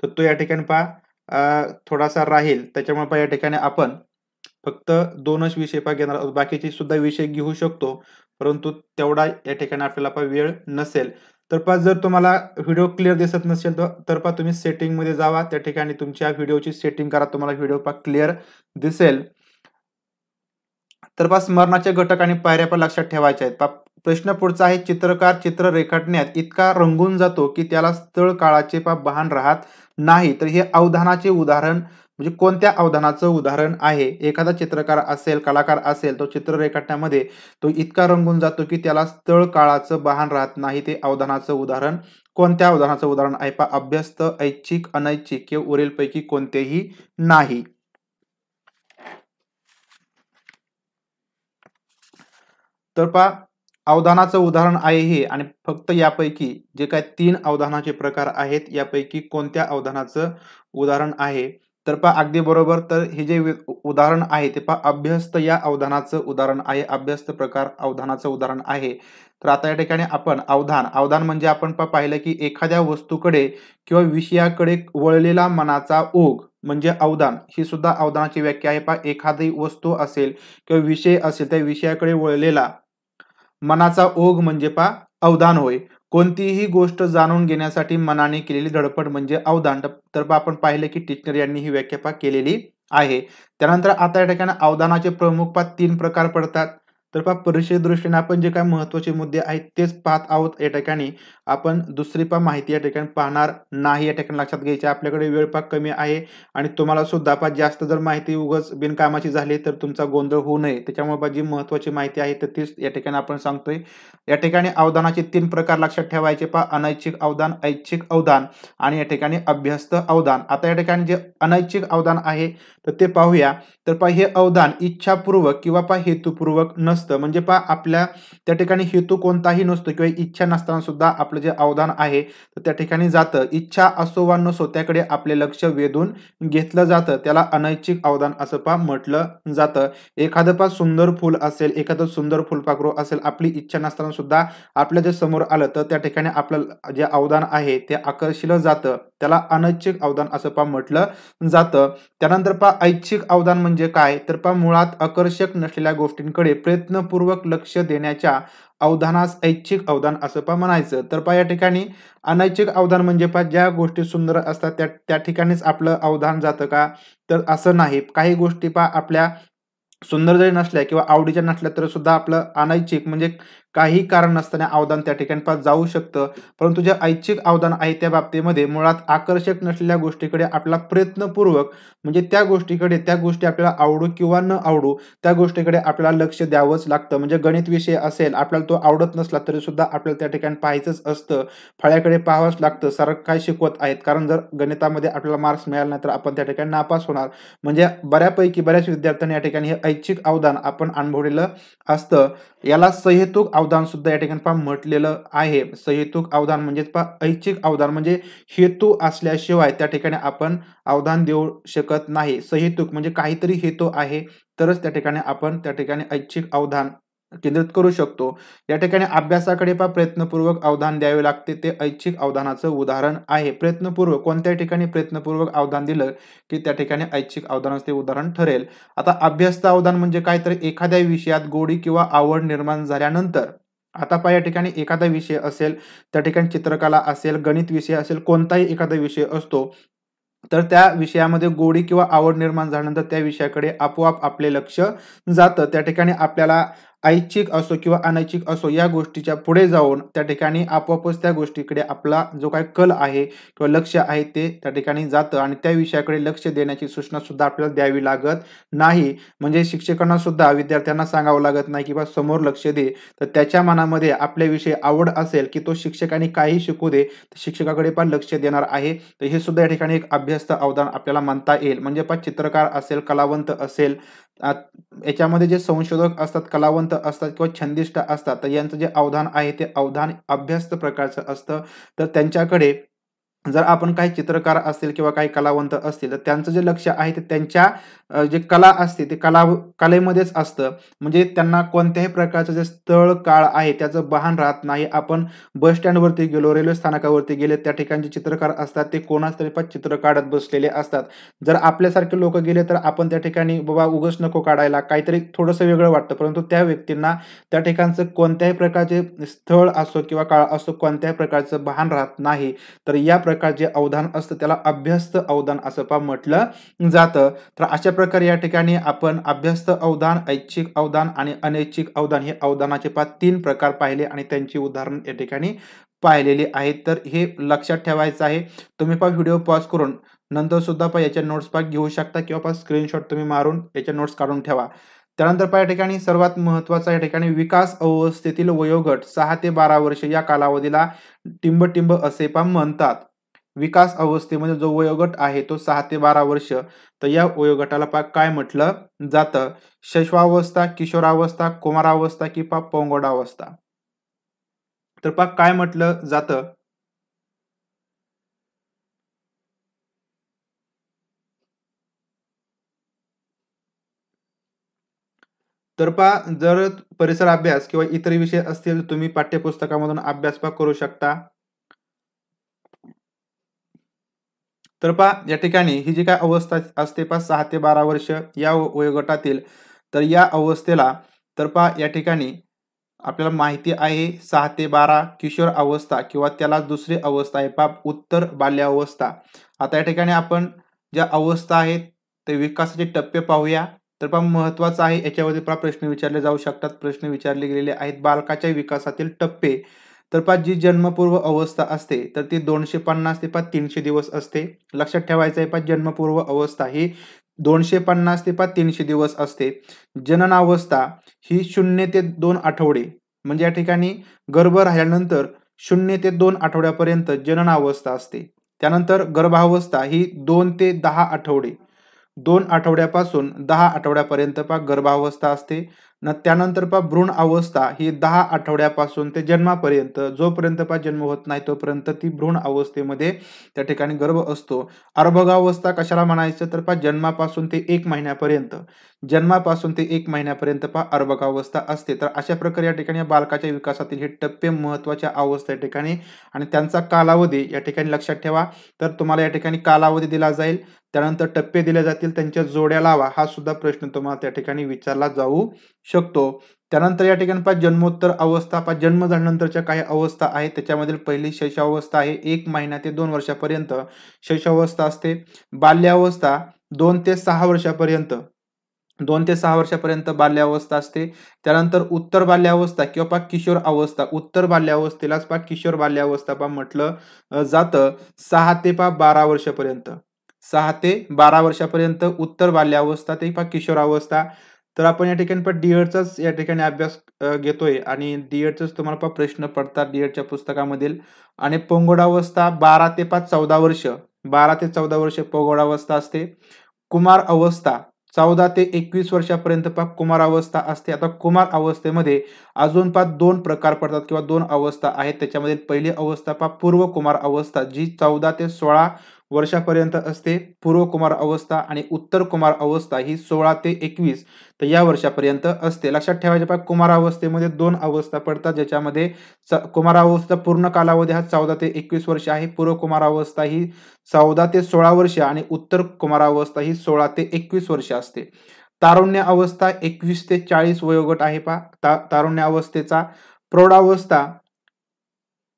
तर तो या ठिकाणी पा थोडासा राहील. त्याच्यामुळे या ठिकाणी आपण फक्त दोनच विषय पा घेणार आहोत. बाकीचे सुद्धा विषय घेऊ शकतो. परंतु तेवढा या ठिकाणी आपल्याला वेळ नसेल. तर पा जर तुम्हाला व्हिडिओ क्लिअर दिसत नसेल तर पा तुम्ही सेटिंगमध्ये जावा. त्या ठिकाणी तुमच्या व्हिडिओची सेटिंग करा. तुम्हाला व्हिडिओ पा क्लिअर दिसेल. तर पा स्मरणाचे घटक आणि पायऱ्या पण लक्षात ठेवायच्या आहेत. पा प्रश्न पुढचा आहे चित्रकार चित्र रेखाटण्यात इतका रंगून जातो की त्याला स्थळ काळाचे पा बहान राहत नाही तर हे अवधानाचे उदाहरण म्हणजे कोणत्या अवधानाचं उदाहरण आहे? एखादा चित्रकार असेल कलाकार असेल तो चित्र रेखाटण्यामध्ये तो इतका रंगून जातो की त्याला स्थळ काळाचं बहान राहत नाही. ते अवधानाचं उदाहरण. कोणत्या अवधानाचं उदाहरण आहे? पा अभ्यस्त ऐच्छिक अनैच्छिक किंवा उरेलपैकी कोणतेही नाही. तर पा अवधानाचं उदाहरण आहे हे आणि फक्त यापैकी जे काय तीन अवधानाचे प्रकार आहेत यापैकी कोणत्या अवधानाचं उदाहरण आहे? तर पहा अगदी बरोबर तर हे जे उदाहरण आहे ते पहा अभ्यस्त या अवधानाचं उदाहरण आहे अभ्यस्त प्रकार अवधानाचं उदाहरण आहे. तर आता या ठिकाणी आपण अवधान अवधान म्हणजे आपण पाहिलं की एखाद्या वस्तूकडे किंवा विषयाकडे वळलेला मनाचा ओघ म्हणजे अवधान ही सुद्धा अवधानाची व्याख्या आहे. पहा एखादी वस्तू असेल किंवा विषय असेल त्या विषयाकडे वळलेला मनाचा ओघ म्हणजे पा अवधान होय. कोणतीही गोष्ट जाणून घेण्यासाठी मनाने केलेली धडपड म्हणजे अवधान तर आपण पाहिलं की टिचनर यांनी ही व्याख्या केलेली आहे. त्यानंतर आता या ठिकाणी अवधानाचे प्रमुख पा तीन प्रकार पडतात. तर पहा परीक्षे दृष्टीने आपण जे काही महत्त्वाचे मुद्दे आहेत तेच पाहत आहोत या ठिकाणी. आपण दुसरी पा माहिती या ठिकाणी पाहणार नाही या ठिकाणी लक्षात घ्यायची. आपल्याकडे वेळ पाक कमी आहे आणि तुम्हाला सुद्धा पा जास्त जर माहिती उगच बिनकामाची झाली तर तुमचा गोंधळ होऊ नये. त्याच्यामुळे जी महत्वाची माहिती आहे तर तीच या ठिकाणी आपण सांगतोय. या ठिकाणी अवधानाचे तीन प्रकार लक्षात ठेवायचे पहा. अनैच्छिक अवधान ऐच्छिक अवधान आणि या ठिकाणी अभ्यस्त अवधान आता या ठिकाणी जे अनैच्छिक अवधान आहे तर ते पाहूया. तर पहा हे अवधान इच्छापूर्वक किंवा पहा हेतुपूर्वक नसतं. म्हणजे पहा आपल्या त्या ठिकाणी हेतू कोणताही नसतो किंवा इच्छा नसताना सुद्धा आपलं जे अवधान आहे तर त्या ठिकाणी जातं. इच्छा असो वा नसो त्याकडे आपले लक्ष वेधून घेतलं जातं. त्याला अनैच्छिक अवधान असं पा म्हटलं जातं. एखादं पा सुंदर फुल असेल एखादं सुंदर फुलपाखरू असेल आपली इच्छा नसताना सुद्धा आपल्या जे समोर आलं तर त्या ठिकाणी आपलं जे अवधान आहे ते आकर्षिलं जातं. त्याला अनैच्छिक अवधान असं पा म्हटलं जातं. त्यानंतर पा ऐच्छिक अवधान म्हणजे काय? तर पा मुळात आकर्षक नसलेल्या गोष्टींकडे प्रयत्नपूर्वक लक्ष देण्याच्या अवधानास ऐच्छिक अवधान असं पा म्हणायचं. तर पा या ठिकाणी अनैच्छिक अवधान म्हणजे पा ज्या गोष्टी सुंदर असतात त्या त्या ठिकाणीच आपलं अवधान जातं का? तर असं नाही. काही गोष्टी पा आपल्या सुंदर जरी नसल्या किंवा आवडीच्या नसल्या तर सुद्धा आपलं अनैच्छिक म्हणजे काही कारण नसताना अवदान त्या ठिकाणी पास जाऊ शकतं. परंतु जे ऐच्छिक अवदान आहे त्या बाबतीमध्ये मुळात आकर्षक नसलेल्या गोष्टीकडे आपला प्रयत्नपूर्वक म्हणजे त्या गोष्टीकडे त्या गोष्टी आपल्याला आवडू किंवा न आवडू त्या गोष्टीकडे आपल्याला लक्ष द्यावंच लागतं. म्हणजे गणित विषय असेल आपल्याला तो आवडत नसला तरी सुद्धा आपल्याला त्या ठिकाणी पाहायचंच असतं. फळ्याकडे पाहावंच लागतं. सर काय शिकवत आहेत? कारण जर गणितामध्ये आपल्याला मार्क्स मिळाले नाही तर आपण त्या ठिकाणी नापास होणार. म्हणजे बऱ्यापैकी बऱ्याच विद्यार्थ्यांनी या ठिकाणी हे ऐच्छिक अवदान आपण अनुभवलेलं असतं. याला सहेतुक अवधान सुद्धा या ठिकाणी पहा म्हटलेलं आहे. सहेतुक अवधान म्हणजे पहा ऐच्छिक अवधान म्हणजे हेतू असल्याशिवाय त्या ठिकाणी आपण अवधान देऊ शकत नाही. सहेतुक म्हणजे काहीतरी हेतू आहे तरच त्या ठिकाणी आपण त्या ठिकाणी ऐच्छिक अवधान केंद्रित करू शकतो. या ठिकाणी अभ्यासाकडे पा प्रयत्नपूर्वक अवधान द्यावे लागते. ते ऐच्छिक अवधानाचं उदाहरण आहे. प्रयत्नपूर्वक कोणत्या ठिकाणी प्रयत्नपूर्वक अवधान दिलं की त्या ठिकाणी ऐच्छिक अवधानाचं ते उदाहरण ठरेल? आता अभ्यस्त अवधान म्हणजे काय? तर एखाद्या विषयात गोडी किंवा आवड निर्माण झाल्यानंतर आता पहा या ठिकाणी एखादा विषय असेल त्या ठिकाणी चित्रकला असेल गणित विषय असेल कोणताही एखादा विषय असतो तर त्या विषयामध्ये गोडी किंवा आवड निर्माण झाल्यानंतर त्या विषयाकडे आपोआप आपले लक्ष जातं. त्या ठिकाणी आपल्याला ऐच्छिक असो किंवा अनैच्छिक असो या गोष्टीच्या पुढे जाऊन त्या ठिकाणी आपोआपच त्या गोष्टीकडे आपला जो काही कल आहे किंवा लक्ष आहे ते त्या ठिकाणी जातं आणि त्या विषयाकडे लक्ष देण्याची सूचना सुद्धा आपल्याला द्यावी लागत नाही. म्हणजे शिक्षकांना सुद्धा विद्यार्थ्यांना सांगावं लागत नाही किंवा समोर लक्ष दे. तर त्याच्या मनामध्ये आपल्याविषयी आवड असेल की तो शिक्षकांनी काही शिकू दे तर शिक्षकाकडे पण लक्ष देणार आहे. तर हे सुद्धा या ठिकाणी एक अभ्यस्त अवदान आपल्याला म्हणता येईल. म्हणजे पण चित्रकार असेल कलावंत असेल याच्यामध्ये जे संशोधक असतात कलावंत असतात किंवा छंदिष्ट असतात तर यांचं जे अवधान आहे ते अवधान अभ्यस्त प्रकारचं असतं. तर त्यांच्याकडे जर आपण काही चित्रकार असतील किंवा काही कलावंत असतील तर त्यांचं जे लक्ष आहे ते त्यांच्या जे कला असते ते कला कलेमध्येच असतं. म्हणजे त्यांना कोणत्याही प्रकारचं जे स्थळ काळ आहे त्याचं बहान राहत नाही. आपण बस स्टँडवरती गेलो रेल्वे स्थानकावरती गेले त्या ठिकाणचे चित्रकार असतात ते कोणाच तरी पण चित्र काढत बसलेले असतात. जर आपल्यासारखे लोक गेले तर आपण त्या ठिकाणी बाबा उगस नको काढायला. काहीतरी थोडंसं वेगळं वाटतं परंतु त्या व्यक्तींना त्या ठिकाणचं कोणत्याही प्रकारचे स्थळ असो किंवा काळ असो कोणत्याही प्रकारचं भान राहत नाही. तर या प्रकार जे अवधान असतं त्याला अभ्यस्त अवधान असं पा म्हटलं जातं. तर अशा प्रकारे या ठिकाणी आपण अभ्यस्त अवधान ऐच्छिक अवधान आणि अनैच्छिक अवधान हे अवधानाचे पा तीन प्रकार पाहिले आणि त्यांची उदाहरण या ठिकाणी पाहिलेली आहेत. तर हे लक्षात ठेवायचं आहे. तुम्ही पा व्हिडिओ पॉज करून नंतर सुद्धा पा याच्या नोट्स पा घेऊ शकता किंवा पा स्क्रीनशॉट तुम्ही मारून याच्या नोट्स काढून ठेवा. त्यानंतर पहा या ठिकाणी सर्वात महत्त्वाचा या ठिकाणी विकास अवस्थेतील वयोगट सहा ते बारा वर्ष या कालावधीला टिंब असे पा म्हणतात. विकास अवस्थेमध्ये जो वयोगट आहे तो सहा ते बारा वर्ष. तर या वयोगटाला पा काय म्हटलं जातं? शैशवावस्था किशोरावस्था कुमारावस्था कि पा पोंगोडावस्था. तर पा काय म्हटलं जातं? तर पा जर परिसर अभ्यास किंवा इतर विषय असतील तुम्ही पाठ्यपुस्तकामधून अभ्यास पा करू शकता. तर पहा या ठिकाणी ही जी काय अवस्था असते पा सहा ते बारा वर्ष या वयोगटातील. तर या अवस्थेला तर पहा या ठिकाणी आपल्याला माहिती आहे सहा ते बारा किशोर अवस्था किंवा त्याला दुसरी अवस्था आहे. पा उत्तर बाल्यावस्था. आता या ठिकाणी आपण ज्या अवस्था आहेत ते विकासाचे टप्पे पाहूया. तर पहा महत्वाचं आहे याच्यावरती पहा प्रश्न विचारले जाऊ शकतात. प्रश्न विचारले गेलेले आहेत बालकाच्या विकासातील टप्पे. तर पहा जी जन्मपूर्व अवस्था असते तर ती दोनशे पन्नास ते पहा तीनशे दिवस असते. लक्षात ठेवायचं आहे पहा जन्मपूर्व अवस्था ही दोनशे पन्नास ते पाच तीनशे दिवस असते. जननावस्था ही शून्य ते दोन आठवडे म्हणजे या ठिकाणी गर्भ राहिल्यानंतर शून्य ते दोन आठवड्यापर्यंत जननावस्था असते. त्यानंतर गर्भावस्था ही दोन ते दहा आठवडे दोन आठवड्यापासून दहा आठवड्यापर्यंत पा गर्भावस्था असते. न त्यानंतर पा भ्रूण अवस्था ही दहा आठवड्यापासून ते जन्मापर्यंत जोपर्यंत पा जन्म होत नाही तोपर्यंत ती भ्रूण अवस्थेमध्ये त्या ठिकाणी गर्भ असतो. अर्भगावस्था कशाला म्हणायचं? तर पा जन्मापासून ते एक महिन्यापर्यंत. जन्मापासून ते एक महिन्यापर्यंत पा अर्भकावस्था असते. तर अशा प्रकारे या ठिकाणी बालकाच्या विकासातील हे टप्पे महत्त्वाच्या अवस्था या ठिकाणी आणि त्यांचा कालावधी या ठिकाणी लक्षात ठेवा. तर तुम्हाला या ठिकाणी कालावधी दिला जाईल. त्यानंतर टप्पे दिले जातील त्यांच्या जोड्या लावा हा सुद्धा प्रश्न तुम्हाला त्या ठिकाणी विचारला जाऊ शकतो. त्यानंतर या ठिकाणी पाच जन्मोत्तर अवस्था पा जन्म झाल्यानंतरच्या काही अवस्था आहेत त्याच्यामधील पहिली शैशवावस्था आहे एक महिना ते दोन वर्षापर्यंत शैशवावस्था असते. बाल्यावस्था दोन ते सहा वर्षापर्यंत दोन ते सहा वर्षापर्यंत बाल्यावस्था असते. त्यानंतर उत्तर बाल्यावस्था किंवा पा किशोर अवस्था उत्तर बाल्यावस्थेलाच पा किशोर बाल्यावस्था पा म्हटलं जातं सहा ते पा बारा वर्षापर्यंत. सहा ते बारा वर्षापर्यंत उत्तर बाल्यावस्था ते पा किशोरावस्था. तर आपण या ठिकाणी पण डीएडचाच या ठिकाणी अभ्यास घेतोय. आणि डीएडचाच तुम्हाला पण प्रश्न पडतात डीएडच्या पुस्तकामधील. आणि पोंगोडावस्था बारा ते पाच चौदा वर्ष. बारा ते चौदा वर्ष पोंगोडावस्था असते. कुमार अवस्था चौदा ते एकवीस वर्षापर्यंत पा कुमार अवस्था असते. आता कुमार अवस्थेमध्ये अजून पा दोन प्रकार पडतात किंवा दोन अवस्था आहेत. त्याच्यामध्ये पहिली अवस्था पा पूर्व कुमार अवस्था जी चौदा ते सोळा वर्षापर्यंत असते. पूर्व कुमार अवस्था आणि उत्तर कुमार अवस्था ही सोळा ते एकवीस तर या वर्षापर्यंत असते. लक्षात ठेवायचे पा कुमार अवस्थेमध्ये दोन अवस्था पडतात ज्याच्यामध्ये कुमार अवस्था पूर्ण कालावधी हा चौदा ते एकवीस वर्ष आहे. पूर्व कुमार अवस्था ही चौदा ते सोळा वर्ष आणि उत्तर कुमार अवस्था ही सोळा ते एकवीस वर्ष असते. तारुण्य अवस्था एकवीस ते चाळीस वयोगट आहे पा तारुण्य अवस्थेचा प्रौढावस्था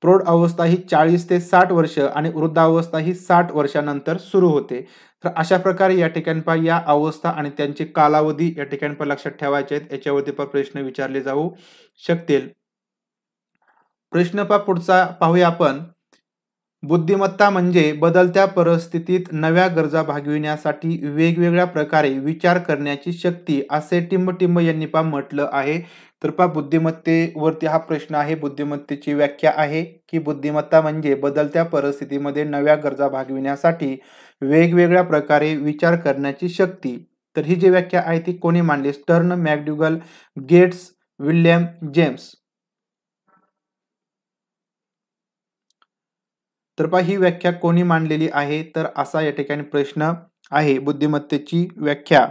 प्रौढ अवस्था ही चाळीस ते साठ वर्ष आणि वृद्धावस्था ही साठ वर्षानंतर सुरू होते. तर अशा प्रकारे या ठिकाणी पहा या अवस्था आणि त्यांचे कालावधी या ठिकाणी पण लक्षात ठेवायचे आहेत. याच्यावरती पण प्रश्न विचारले जाऊ शकतील. प्रश्न पा पुढचा पाहूया आपण. बुद्धिमत्ता म्हणजे बदलत्या परिस्थितीत नव्या गरजा भागविण्यासाठी वेगवेगळ्या प्रकारे विचार करण्याची शक्ती असे टिंब यांनी पा म्हटलं आहे. तर पहा बुद्धिमत्तेवरती हा प्रश्न आहे. बुद्धिमत्तेची व्याख्या आहे की बुद्धिमत्ता म्हणजे बदलत्या परिस्थितीमध्ये नव्या गरजा भागविण्यासाठी वेगवेगळ्या प्रकारे विचार करण्याची शक्ती. तर ही जी व्याख्या आहे ती कोणी मांडली? Stern McDougall Gates William James. तर पहा ही व्याख्या कोणी मांडलेली आहे? तर असा या ठिकाणी प्रश्न आहे. बुद्धिमत्तेची व्याख्या.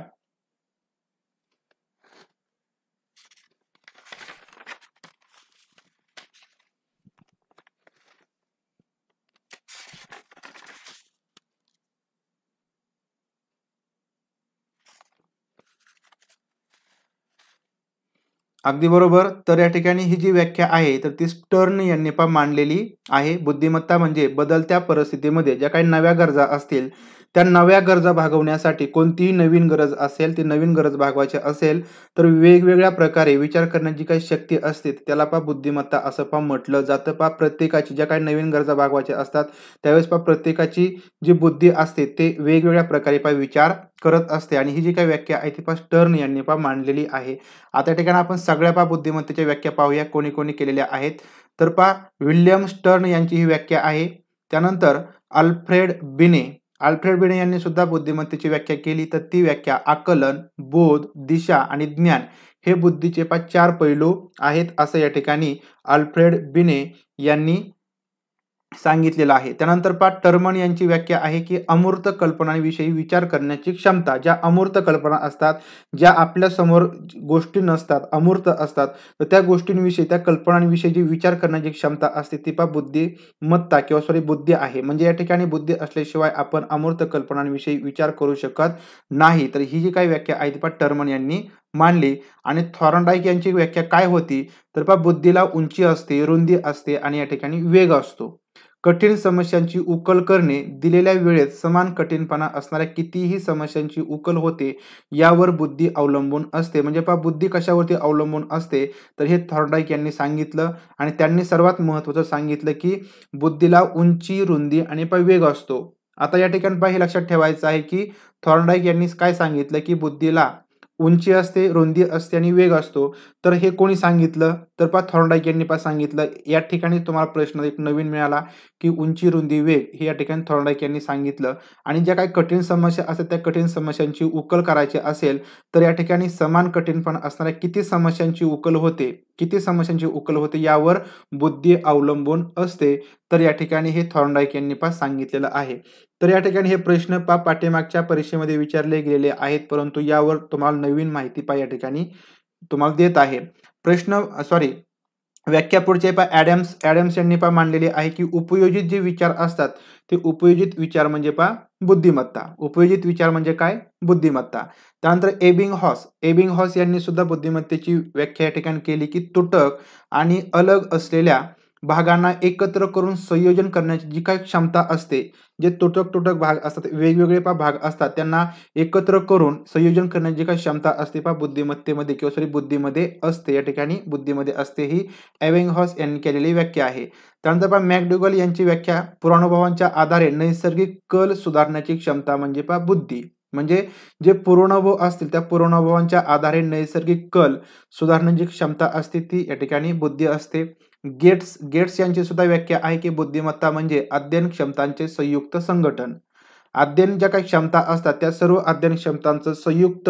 अगदी बरोबर. तर या ठिकाणी ही जी व्याख्या आहे तर ती स्टर्न यांनी पण मांडलेली आहे. बुद्धिमत्ता म्हणजे बदलत्या परिस्थितीमध्ये ज्या काही नव्या गरजा असतील त्या नव्या गरजा भागवण्यासाठी कोणतीही नवीन गरज असेल ती नवीन गरज भागवायची असेल तर वेगवेगळ्या प्रकारे विचार करण्याची काही शक्ती असते त्याला पा बुद्धिमत्ता असं पा म्हटलं जातं. पा प्रत्येकाची ज्या काही नवीन गरजा भागवायच्या असतात त्यावेळेस पा प्रत्येकाची जी बुद्धी असते ते वेगवेगळ्या प्रकारे पा विचार करत असते. आणि ही जी काही व्याख्या आहे ती पा स्टर्न यांनी पा मांडलेली आहे. आता या ठिकाणी आपण सगळ्या पा बुद्धिमत्तेच्या व्याख्या पाहूया कोणी कोणी केलेल्या आहेत. तर पा विल्यम स्टर्न यांची ही व्याख्या आहे. त्यानंतर अल्फ्रेड बिने अल्फ्रेड बिने यांनी सुद्धा बुद्धिमत्तेची व्याख्या केली. तर ती व्याख्या आकलन बोध दिशा आणि ज्ञान हे बुद्धीचे पाच चार पैलू आहेत असं या ठिकाणी अल्फ्रेड बिने यांनी सांगितलेलं आहे. त्यानंतर पा टर्मन यांची व्याख्या आहे की अमूर्त कल्पनांविषयी विचार करण्याची क्षमता ज्या अमूर्त कल्पना असतात ज्या आपल्यासमोर गोष्टी नसतात अमूर्त असतात तर त्या गोष्टींविषयी त्या कल्पनांविषयी जी विचार करण्याची क्षमता असते ती पा बुद्धिमत्ता किंवा सॉरी बुद्धी आहे. म्हणजे या ठिकाणी बुद्धी असल्याशिवाय आपण अमूर्त कल्पनांविषयी विचार करू शकत नाही. तर ही जी काही व्याख्या आहे ती पा टर्मन यांनी मांडली. आणि थॉरनडाईक यांची व्याख्या काय होती? तर पा बुद्धीला उंची असते रुंदी असते आणि या ठिकाणी वेग असतो. कठीण समस्यांची उकल करणे दिलेल्या वेळेत समान कठीणपणा असणाऱ्या कितीही समस्यांची उकल होते यावर बुद्धी अवलंबून असते. म्हणजे पहा बुद्धी कशावरती अवलंबून असते? तर हे थॉर्डाईक यांनी सांगितलं आणि त्यांनी सर्वात महत्वाचं सांगितलं की बुद्धीला उंची रुंदी आणि पा वेग असतो. आता या ठिकाणी पहा हे लक्षात ठेवायचं आहे की थॉर्डाईक यांनी काय सांगितलं की बुद्धीला उंची असते रुंदी असते आणि वेग असतो. तर हे कोणी सांगितलं? तर पा थॉर्नडाईक यांनी पा सांगितलं. या ठिकाणी तुम्हाला प्रश्न एक नवीन मिळाला की उंची रुंदी वेग हे या ठिकाणी थॉर्नडाईक यांनी सांगितलं. आणि ज्या काही कठीण समस्या असतात त्या कठीण समस्यांची उकल करायची असेल तर या ठिकाणी समान कठीणपण असणाऱ्या किती समस्यांची उकल होते? किती समस्यांची उकल होते यावर बुद्धी अवलंबून असते. तर या ठिकाणी हे थॉर्नडाईक यांनी पास सांगितलेलं आहे. तर या ठिकाणी हे प्रश्न पा पाठीमागच्या परीक्षेमध्ये विचारले गेलेले आहेत परंतु यावर तुम्हाला नवीन माहिती पा या ठिकाणी तुम्हाला देत आहे. प्रश्न सॉरी व्याख्या पुढचे पा ॲडम्स ॲडम्स यांनी पा मांडलेले आहे की उपयोजित जे विचार असतात ते उपयोजित विचार म्हणजे पा बुद्धिमत्ता. उपयोजित विचार म्हणजे काय? बुद्धिमत्ता. त्यानंतर एबिंग हॉस एबिंग हॉस यांनी सुद्धा बुद्धिमत्तेची व्याख्या या ठिकाणी केली की तुटक आणि अलग असलेल्या भागांना एकत्र करून संयोजन करण्याची जी काही क्षमता असते जे तुटक तुटक भाग असतात वेगवेगळे पा भाग असतात त्यांना एकत्र करून संयोजन करण्याची जी काही क्षमता असते पा बुद्धिमत्तेमध्ये किंवा सॉरी बुद्धीमध्ये असते. या ठिकाणी बुद्धीमध्ये असते ही हॉस यांनी केलेली व्याख्या आहे. त्यानंतर पा मॅकडुगल यांची व्याख्या पुरानुभवांच्या आधारे नैसर्गिक कल सुधारण्याची क्षमता म्हणजे पा बुद्धी. म्हणजे जे पूर्णानुभव असतील त्या पूर्णभवांच्या आधारे नैसर्गिक कल सुधारण्याची क्षमता असते ती या ठिकाणी बुद्धी असते. गेट्स गेट्स यांची सुद्धा व्याख्या आहे की बुद्धिमत्ता म्हणजे अध्ययन क्षमतांचे संयुक्त संघटन. अध्ययन ज्या काही क्षमता असतात त्या सर्व अध्ययन क्षमतांचं संयुक्त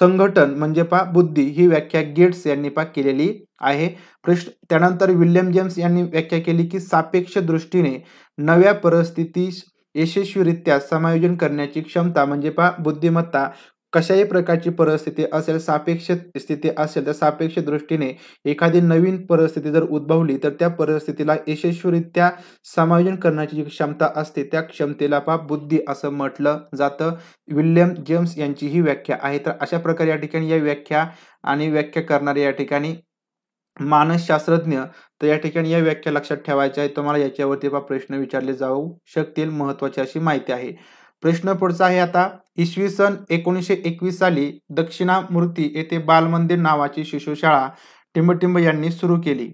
संघटन म्हणजे पा बुद्धी. ही व्याख्या गेट्स यांनी पा केलेली आहे. प्रश्न त्यानंतर विल्यम जेम्स यांनी व्याख्या केली की सापेक्ष दृष्टीने नव्या परिस्थितीस यशस्वीरित्या समायोजन करण्याची क्षमता म्हणजे पा बुद्धिमत्ता कशाही प्रकारची परिस्थिती असेल सापेक्ष स्थिती असेल तर सापेक्ष दृष्टीने एखादी नवीन परिस्थिती जर उद्भवली तर त्या परिस्थितीला यशस्वीरित्या समायोजन करण्याची जी क्षमता असते त्या क्षमतेला पा बुद्धी असं म्हटलं जातं. विल्यम जेम्स यांची ही व्याख्या आहे. तर अशा प्रकारे या ठिकाणी या व्याख्या आणि व्याख्या करणारे या ठिकाणी मानसशास्त्रज्ञ तर या ठिकाणी या व्याख्या लक्षात ठेवायच्या आहे तुम्हाला याच्यावरती प्रश्न विचारले जाऊ शकतील. महत्वाची अशी माहिती आहे. प्रश्न पुढचा आहे आता. इसवी सन एकोणीसशे एकवीस साली दक्षिणामूर्ती येथे बालमंदिर नावाची शिशुशाळा टिंबटिंब यांनी सुरू केली.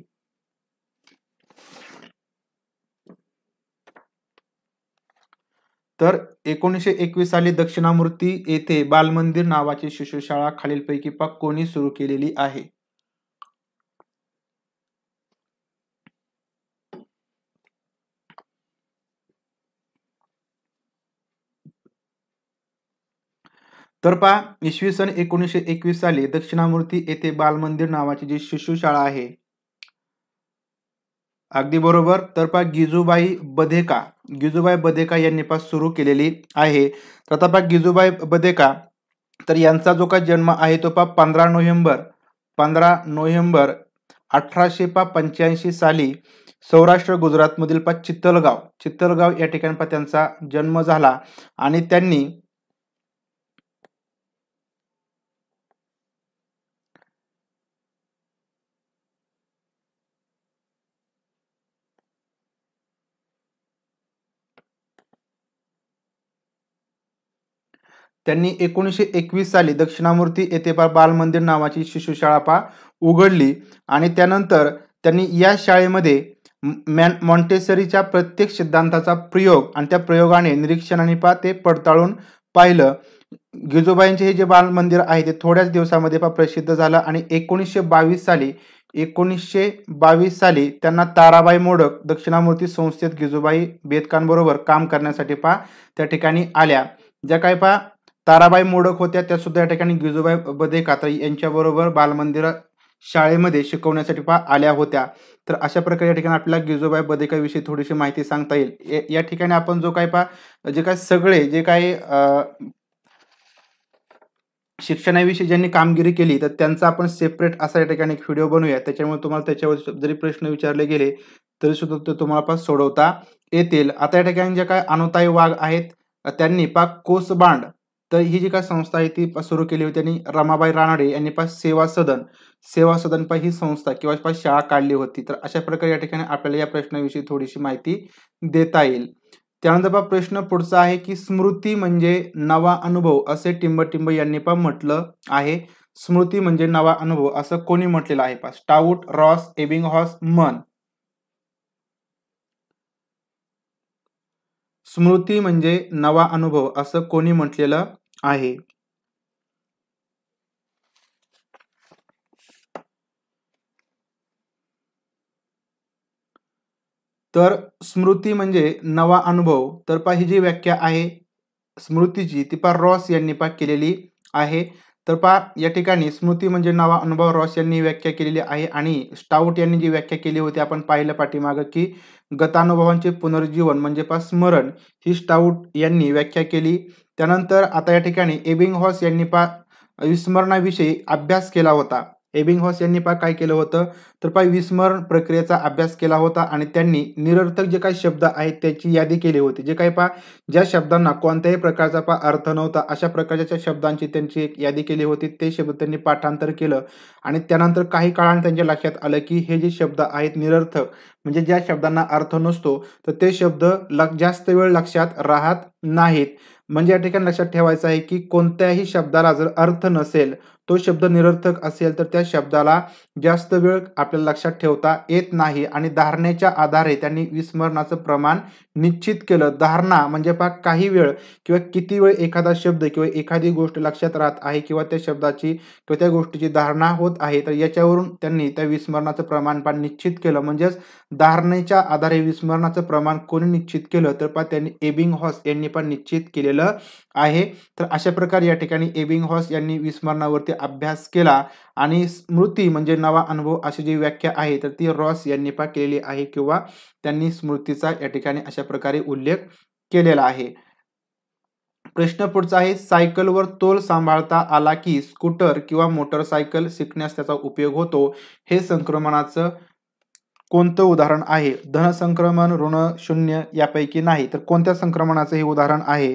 तर एकोणीसशे एकवीस साली दक्षिणामूर्ती येथे बालमंदिर नावाची शिशुशाळा खालीलपैकी पाक कोणी सुरू केलेली आहे. तर पहा इसवी सन एकोणीसशे एकवीस साली दक्षिणामूर्ती येथे बालमंदिर नावाची जी शिशुशाळा आहे. अगदी बरोबर. तर पहा गिजूबाई बधेका गिजूबाई बधेका यांनी पा सुरू केलेली आहे. तर आता पहा गिजूबाई बधेका तर यांचा जो का जन्म आहे तो पा पंधरा नोव्हेंबर पंधरा नोव्हेंबर अठराशे पा पंच्याऐंशी साली सौराष्ट्र गुजरातमधील पा चित्तलगाव चित्तलगाव या ठिकाणी पा त्यांचा जन्म झाला. आणि त्यांनी त्यांनी एकोणीसशे एकवीस साली दक्षिणामूर्ती येथे बाल बालमंदिर नावाची शिशुशाळा पा उघडली आणि त्यानंतर त्यांनी या शाळेमध्ये मॅन मॉन्टेसरीच्या प्रत्येक सिद्धांताचा प्रयोग आणि त्या प्रयोगाने निरीक्षणाने पा ते पडताळून पाहिलं. गिजोबाईंचे हे जे बालमंदिर आहे ते थोड्याच दिवसामध्ये पा प्रसिद्ध झालं आणि एकोणीसशे बावीस साली एकोणीसशे बावीस साली त्यांना ताराबाई मोडक दक्षिणामूर्ती संस्थेत गिजोबाई बेदकांबरोबर काम करण्यासाठी पा त्या ठिकाणी आल्या. ज्या काही पा ताराबाई मोडक होत्या. त्या सुद्धा या ठिकाणी गिजूबाई बदे कात्री यांच्याबरोबर बालमंदिर शाळेमध्ये शिकवण्यासाठी पा आल्या होत्या. तर अशा प्रकारे या ठिकाणी आपल्याला गिजोबाई बदेकाविषयी थोडीशी माहिती सांगता येईल. या ठिकाणी आपण जो काय पा जे काय सगळे जे काही शिक्षणाविषयी ज्यांनी कामगिरी केली तर त्यांचा आपण सेपरेट असा या ठिकाणी एक व्हिडिओ बनवूया. त्याच्यामुळे तुम्हाला त्याच्यावर जरी प्रश्न विचारले गेले तरी सुद्धा ते तुम्हाला पास सोडवता येतील. आता या ठिकाणी जे काय अनुताई वाघ आहेत त्यांनी पाक कोसबांड तर ही जी काय संस्था आहे ती सुरू केली होती आणि रमाबाई रानडे यांनी पास सेवा सदन सेवा सदन पा ही संस्था किंवा पास शाळा काढली होती. तर अशा प्रकारे या ठिकाणी आपल्याला या प्रश्नाविषयी थोडीशी माहिती देता येईल. त्यानंतर पा प्रश्न पुढचा आहे की स्मृती म्हणजे नवा अनुभव असे टिंब यांनी पण म्हटलं आहे. स्मृती म्हणजे नवा अनुभव असं कोणी म्हटलेलं आहे? पा टाऊट रॉस एबिंग हॉस मन. स्मृती म्हणजे नवा अनुभव असं कोणी म्हटलेलं आहे. तर स्मृती म्हणजे नवा अनुभव. तर पा ही जी व्याख्या आहे स्मृतीची ती पा रॉस यांनी पा केलेली आहे. तर पा या ठिकाणी स्मृती म्हणजे नवा अनुभव रॉस यांनी व्याख्या केलेली आहे. आणि स्टाउट यांनी जी व्याख्या केली होती आपण पाहिलं पाठीमागं की गतानुभवांचे पुनर्जीवन म्हणजे पा स्मरण. ही स्टाउट यांनी व्याख्या केली. त्यानंतर आता या ठिकाणी एबिंग हॉस यांनी पा विस्मरणाविषयी अभ्यास केला होता. एबिंगहॉस यांनी पा काय केलं होतं? तर पा विस्मरण प्रक्रियेचा अभ्यास केला होता आणि त्यांनी निरर्थक जे काही शब्द आहेत त्याची यादी केली होती. जे काही पा ज्या शब्दांना कोणत्याही प्रकारचा पा अर्थ नव्हता अशा प्रकारच्या शब्दांची त्यांची एक यादी केली होती ते शब्द त्यांनी पाठांतर केलं. आणि त्यानंतर काही काळाने त्यांच्या लक्षात आलं की हे जे शब्द आहेत निरर्थक म्हणजे ज्या शब्दांना अर्थ नसतो तर ते शब्द जास्त वेळ लक्षात राहत नाहीत. म्हणजे या ठिकाणी लक्षात ठेवायचं आहे की कोणत्याही शब्दाला जर अर्थ नसेल तो शब्द निरर्थक असेल तर त्या शब्दाला जास्त वेळ आपल्याला लक्षात ठेवता येत नाही आणि धारणेच्या आधारे त्यांनी विस्मरणाचं प्रमाण निश्चित केलं. धारणा म्हणजे पा काही वेळ किंवा किती वेळ एखादा शब्द किंवा एखादी गोष्ट लक्षात राहत आहे किंवा त्या शब्दाची किंवा त्या गोष्टीची धारणा होत आहे तर याच्यावरून त्यांनी त्या विस्मरणाचं प्रमाण पण निश्चित केलं. म्हणजेच धारणेच्या आधारे विस्मरणाचं प्रमाण कोणी निश्चित केलं तर पा त्यांनी एबिंग हॉस यांनी पण निश्चित केलेलं आहे. तर अशा प्रकारे या ठिकाणी एबिंग हॉस यांनी विस्मरणावरती अभ्यास केला आणि स्मृती म्हणजे नवा अनुभव अशी जी व्याख्या आहे तर ती रॉस यांनी पा केलेली आहे किंवा त्यांनी स्मृतीचा या ठिकाणी अशा प्रकारे उल्लेख केलेला आहे. प्रश्न पुढचा आहे सायकलवर तोल सांभाळता आला की स्कूटर किंवा मोटरसायकल शिकण्यास त्याचा उपयोग होतो हे संक्रमणाचं कोणतं उदाहरण आहे? धन संक्रमण ऋण शून्य यापैकी नाही. तर कोणत्या संक्रमणाचं हे उदाहरण आहे?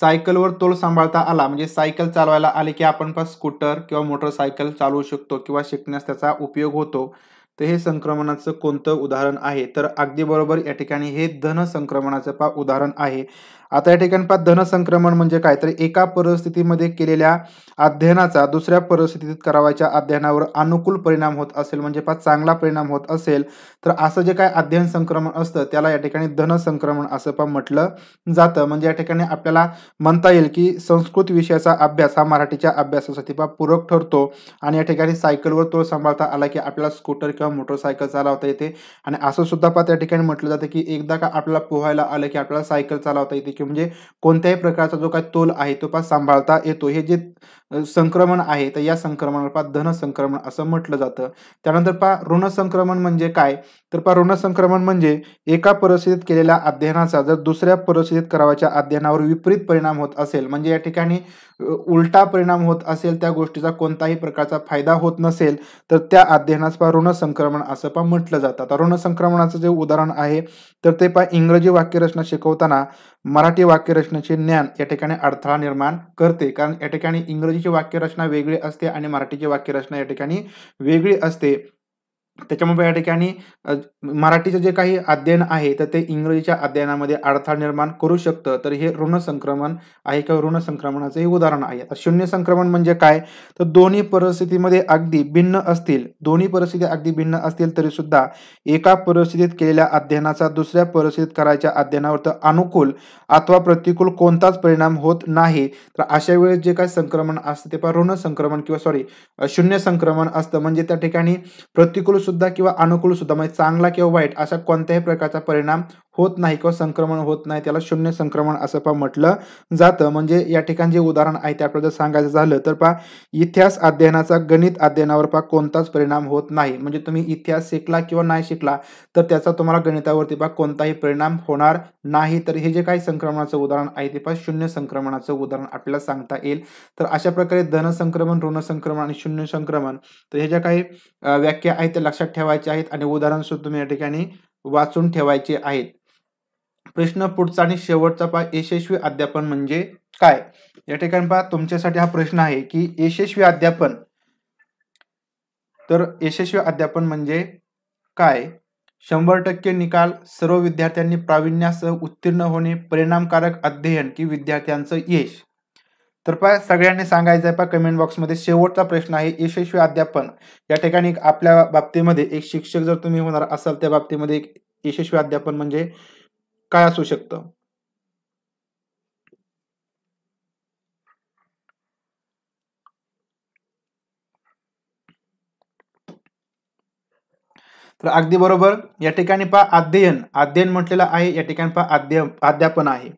सायकलवर तोल सांभाळता आला म्हणजे सायकल चालवायला आले की आपण पण स्कूटर किंवा मोटरसायकल चालवू शकतो किंवा शिकण्यास त्याचा उपयोग होतो. तर हे संक्रमणाचं कोणतं उदाहरण आहे? तर अगदी बरोबर या ठिकाणी हे धन संक्रमणाचं पा उदाहरण आहे. आता या ठिकाणी पाच धनसंक्रमण म्हणजे काय? तर एका परिस्थितीमध्ये केलेल्या अध्ययनाचा दुसऱ्या परिस्थितीत करावायच्या अध्ययनावर अनुकूल परिणाम होत असेल म्हणजे पहा चांगला परिणाम होत असेल तर असं जे काय अध्ययन संक्रमण असतं त्याला या ठिकाणी धनसंक्रमण असं पण म्हटलं जातं. म्हणजे या ठिकाणी आपल्याला म्हणता येईल की संस्कृत विषयाचा अभ्यास हा मराठीच्या अभ्यासासाठी पहा पूरक ठरतो. आणि या ठिकाणी सायकलवर तो सांभाळता आला की आपल्याला स्कूटर किंवा मोटरसायकल चालवता येते. आणि असं सुद्धा पहा त्या ठिकाणी म्हटलं जातं की एकदा का आपल्याला पोहायला आलं की आपल्याला सायकल चालवता येते की म्हणजे कोणत्याही प्रकारचा जो काही तोल आहे तो पा सांभाळता येतो. हे जे संक्रमण आहे तर या संक्रमणाला पा धन संक्रमण असं म्हटलं जातं. त्यानंतर पा ऋण संक्रमण म्हणजे काय? तर पा ऋण संक्रमण म्हणजे एका परिस्थितीत केलेल्या अध्ययनाचा जर दुसऱ्या परिस्थितीत करावाच्या अध्ययनावर विपरीत परिणाम होत असेल म्हणजे या ठिकाणी उलटा परिणाम होत असेल त्या गोष्टीचा कोणताही प्रकारचा फायदा होत नसेल तर त्या अध्ययनास पा ऋण संक्रमण असं पा म्हटलं जातं. आता ऋण संक्रमणाचं जे उदाहरण आहे तर ते पा इंग्रजी वाक्यरचना शिकवताना मराठी वाक्यरचनेचे ज्ञान या ठिकाणी अडथळा निर्माण करते. कारण या ठिकाणी इंग्रजी इंग्रजीची वाक्यरचना वेगळी असते आणि मराठीची वाक्यरचना या ठिकाणी वेगळी असते. त्याच्यामुळे या ठिकाणी मराठीचं जे काही अध्ययन आहे तर ते इंग्रजीच्या अध्ययनामध्ये अडथळा निर्माण करू शकतं. तर हे ऋण संक्रमण आहे किंवा ऋण संक्रमणाचं हे उदाहरण आहे. आता शून्य संक्रमण म्हणजे काय? तर दोन्ही परिस्थितीमध्ये अगदी भिन्न असतील. दोन्ही परिस्थिती अगदी भिन्न असतील तरी सुद्धा एका परिस्थितीत केलेल्या अध्ययनाचा दुसऱ्या परिस्थितीत करायच्या अध्ययनावर तर अनुकूल अथवा प्रतिकूल कोणताच परिणाम होत नाही. तर अशा वेळेस जे काही संक्रमण असतं ते पण ऋण संक्रमण किंवा सॉरी शून्य संक्रमण असतं. म्हणजे त्या ठिकाणी प्रतिकूल सुद्धा किंवा अनुकूल सुद्धा म्हणजे चांगला किंवा वाईट अशा कोणत्याही प्रकारचा परिणाम होत नाही किंवा संक्रमण होत नाही त्याला शून्य संक्रमण असं पहा म्हटलं जातं. म्हणजे या ठिकाणी जे उदाहरण आहे ते आपल्याला जर सांगायचं झालं तर पहा इतिहास अध्ययनाचा गणित अध्ययनावर पहा कोणताच परिणाम होत नाही. म्हणजे तुम्ही इतिहास शिकला किंवा नाही शिकला तर त्याचा तुम्हाला गणितावरती पहा कोणताही परिणाम होणार नाही. तर हे जे काही संक्रमणाचं उदाहरण आहे ते पहा शून्य संक्रमणाचं उदाहरण आपल्याला सांगता येईल. तर अशा प्रकारे धन संक्रमण ऋण संक्रमण आणि शून्य संक्रमण तर हे ज्या काही व्याख्या आहेत त्या लक्षात ठेवायच्या आहेत आणि उदाहरण सुद्धा तुम्ही या ठिकाणी वाचून ठेवायचे आहेत. प्रश्न पुढचा आणि शेवटचा पहा. यशस्वी अध्यापन म्हणजे काय? या ठिकाणी पहा तुमच्यासाठी हा प्रश्न आहे की यशस्वी अध्यापन. तर यशस्वी अध्यापन म्हणजे काय? शंभर टक्के निकाल सर्व विद्यार्थ्यांनी प्रावीण्यासह उत्तीर्ण होणे परिणामकारक अध्ययन की विद्यार्थ्यांचं यश. तर पहा सगळ्यांनी सांगायचं आहे पहा कमेंट बॉक्समध्ये शेवटचा प्रश्न आहे यशस्वी अध्यापन. या ठिकाणी आपल्या बाबतीमध्ये एक शिक्षक जर तुम्ही होणार असाल त्या बाबतीमध्ये एक यशस्वी अध्यापन म्हणजे काय असू शकतं? तर अगदी बरोबर या ठिकाणी पहा अध्ययन. अध्ययन म्हटलेलं आहे या ठिकाणी पहा अध्य अध्यापन आहे.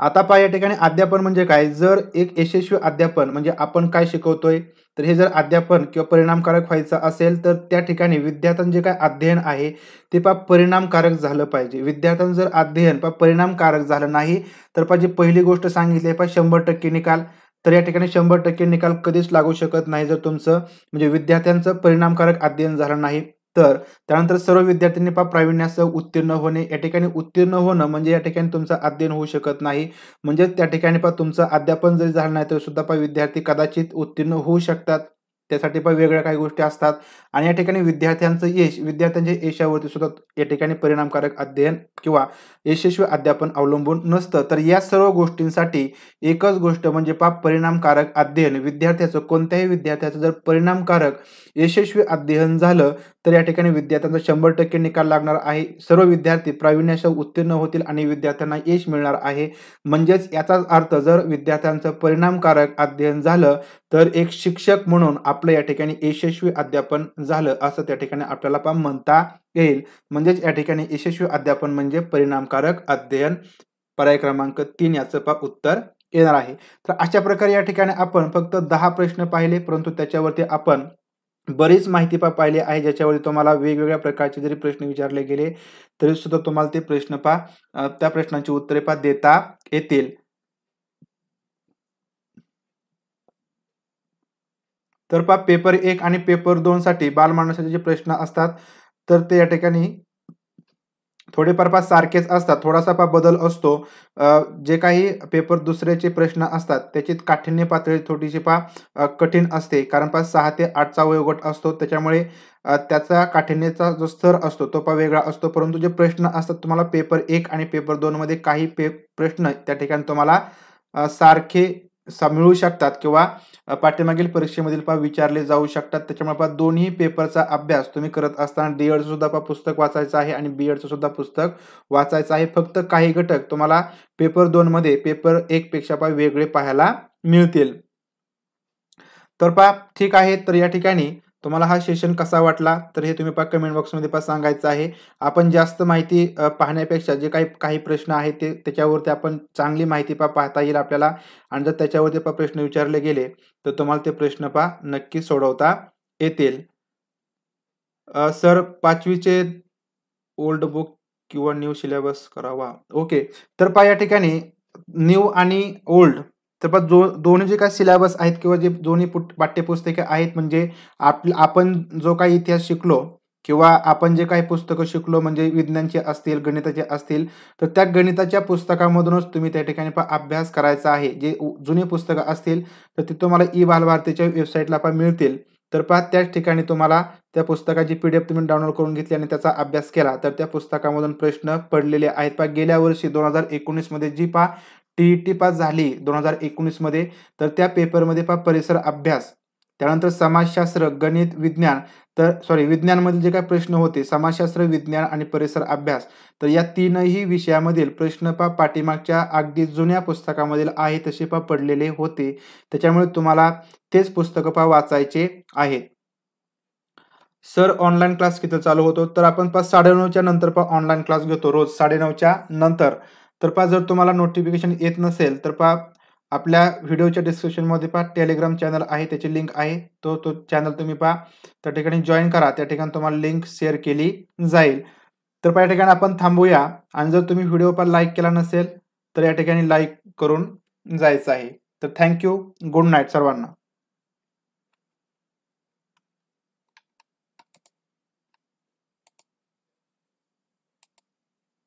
आता पहा या ठिकाणी अध्यापन म्हणजे काय? जर एक यशस्वी अध्यापन म्हणजे आपण काय शिकवतोय तर हे जर अध्यापन किंवा परिणामकारक व्हायचं असेल तर त्या ठिकाणी विद्यार्थ्यांचे जे काय अध्ययन आहे ते पा परिणामकारक झालं पाहिजे. विद्यार्थ्यांचं जर अध्ययन पा परिणामकारक झालं नाही तर पा जी पहिली गोष्ट सांगितली पा शंभर टक्के निकाल. तर या ठिकाणी शंभर टक्के निकाल कधीच लागू शकत नाही जर तुमचं म्हणजे विद्यार्थ्यांचं परिणामकारक अध्ययन झालं नाही. तर त्यानंतर सर्व विद्यार्थ्यांनी पा प्रावीण्यासह उत्तीर्ण होणे. या ठिकाणी उत्तीर्ण होणं म्हणजे या ठिकाणी तुमचं अध्ययन होऊ शकत नाही. म्हणजे त्या ठिकाणी पा तुमचं अध्यापन जरी झालं नाही तर सुद्धा पा विद्यार्थी कदाचित उत्तीर्ण होऊ शकतात. त्यासाठी पण वेगळ्या काही गोष्टी असतात. आणि या ठिकाणी विद्यार्थ्यांचं यश विद्यार्थ्यांच्या यशावरती सुद्धा या ठिकाणी परिणामकारक अध्ययन किंवा यशस्वी अध्यापन अवलंबून नसतं. तर या सर्व गोष्टींसाठी एकच गोष्ट म्हणजे पा परिणामकारक अध्ययन. विद्यार्थ्याचं कोणत्याही विद्यार्थ्याचं जर परिणामकारक यशस्वी अध्ययन झालं तर या ठिकाणी विद्यार्थ्यांचा शंभर टक्के निकाल लागणार आहे. सर्व विद्यार्थी प्रावीण्यासह उत्तीर्ण होतील आणि विद्यार्थ्यांना यश मिळणार आहे. म्हणजेच याचाच अर्थ जर विद्यार्थ्यांचं परिणामकारक अध्ययन झालं तर एक शिक्षक म्हणून आपलं या ठिकाणी यशस्वी अध्यापन झालं असं त्या ठिकाणी आपल्याला पण म्हणता येईल. म्हणजेच या ठिकाणी यशस्वी अध्यापन म्हणजे परिणामकारक अध्ययन. पर्याय क्रमांक तीन याचं पा उत्तर येणार आहे. तर अशा प्रकारे या ठिकाणी आपण फक्त दहा प्रश्न पाहिले परंतु त्याच्यावरती आपण बरीच माहिती पा पाहिली आहे ज्याच्यावरती तुम्हाला वेगवेगळ्या प्रकारचे जरी प्रश्न विचारले गेले तरी सुद्धा तुम्हाला ते प्रश्न पा त्या प्रश्नांची उत्तरे पा देता येतील. तर पा पेपर एक आणि पेपर दोन साठी बालमानसाचे जे प्रश्न असतात तर ते या ठिकाणी थोडेफार पा सारखेच असतात. थोडासा पा बदल असतो. जे काही पेपर दुसऱ्याचे प्रश्न असतात त्याची काठिण्य पातळी थोडीशी पा कठीण असते. कारण पा सहा ते आठचा वयोगट असतो त्याच्यामुळे त्याचा काठिण्याचा जो स्तर असतो तो पा वेगळा असतो. परंतु जे प्रश्न असतात तुम्हाला पेपर एक आणि पेपर दोनमध्ये काही पे प्रश्न त्या ठिकाणी तुम्हाला सारखे मिळू शकतात किंवा पाठीमागील परीक्षेमधील पा विचारले जाऊ शकतात. त्याच्यामुळे पा दोन्ही पेपरचा अभ्यास तुम्ही करत असताना डी एडचं सुद्धा पा पुस्तक वाचायचं आहे आणि बी एडचं सुद्धा पुस्तक वाचायचं आहे. फक्त काही घटक तुम्हाला पेपर दोनमध्ये पेपर एकपेक्षा पा वेगळे पाहायला मिळतील. तर पा ठीक आहे. तर या ठिकाणी तुम्हाला हा सेशन कसा वाटला? तर हे तुम्ही पा कमेंट बॉक्समध्ये पण सांगायचं आहे. आपण जास्त माहिती पाहण्यापेक्षा जे काही काही प्रश्न आहेत ते त्याच्यावरती आपण चांगली माहिती पा पाहता येईल आपल्याला. आणि जर त्याच्यावरती पा प्रश्न विचारले गेले तर तुम्हाला ते प्रश्न पा नक्की सोडवता येतील. सर पाचवीचे ओल्ड बुक किंवा न्यू सिलेबस करावा. ओके तर पा या ठिकाणी न्यू आणि ओल्ड तर पण जो दोन्ही जे काही सिलेबस आहेत किंवा जे दोन्ही पाठ्यपुस्तके आहेत म्हणजे आप आपण जो काही इतिहास शिकलो किंवा आपण जे काही पुस्तकं शिकलो म्हणजे विज्ञानचे असतील गणिताचे असतील तर त्या गणिताच्या पुस्तकामधूनच तुम्ही त्या ठिकाणी पा अभ्यास करायचा आहे. जे जुनी पुस्तकं असतील तर ती तुम्हाला ई बालभारतीच्या वेबसाईटला पण मिळतील. तर पहा त्याच ठिकाणी तुम्हाला त्या पुस्तकाची पी डी एफ तुम्ही डाउनलोड करून घेतली आणि त्याचा अभ्यास केला. तर त्या पुस्तकामधून प्रश्न पडलेले आहेत. पहा गेल्या वर्षी दोन हजार एकोणीसमध्ये जी पहा टी टी पास झाली दोन हजार एकोणीसमध्ये तर त्या पेपरमध्ये पा परिसर अभ्यास. त्यानंतर समाजशास्त्र गणित विज्ञान तर सॉरी विज्ञानमधील जे काही प्रश्न होते समाजशास्त्र विज्ञान आणि परिसर अभ्यास तर या तीनही विषयामधील प्रश्न पा पाठीमागच्या अगदी जुन्या पुस्तकामधील आहे तसे पा पडलेले होते. त्याच्यामुळे तुम्हाला तेच पुस्तकं पा वाचायचे आहेत. सर ऑनलाईन क्लास किती चालू होतो? तर आपण पाच साडेनऊच्या नंतर पा ऑनलाईन क्लास घेतो रोज. साडेनऊच्या नंतर. तर पहा जर तुम्हाला नोटिफिकेशन येत नसेल तर पहा आपल्या व्हिडिओच्या डिस्क्रिप्शनमध्ये पहा टेलिग्राम चॅनल आहे त्याची लिंक आहे. तो तो चॅनल तुम्ही पहा त्या ठिकाणी जॉईन करा. त्या ठिकाणी तुम्हाला लिंक शेअर केली जाईल. तर या ठिकाणी आपण थांबूया. आणि जर तुम्ही व्हिडिओ पण लाईक केला नसेल तर या ठिकाणी लाईक करून जायचं आहे. तर थँक्यू गुड नाईट सर्वांना.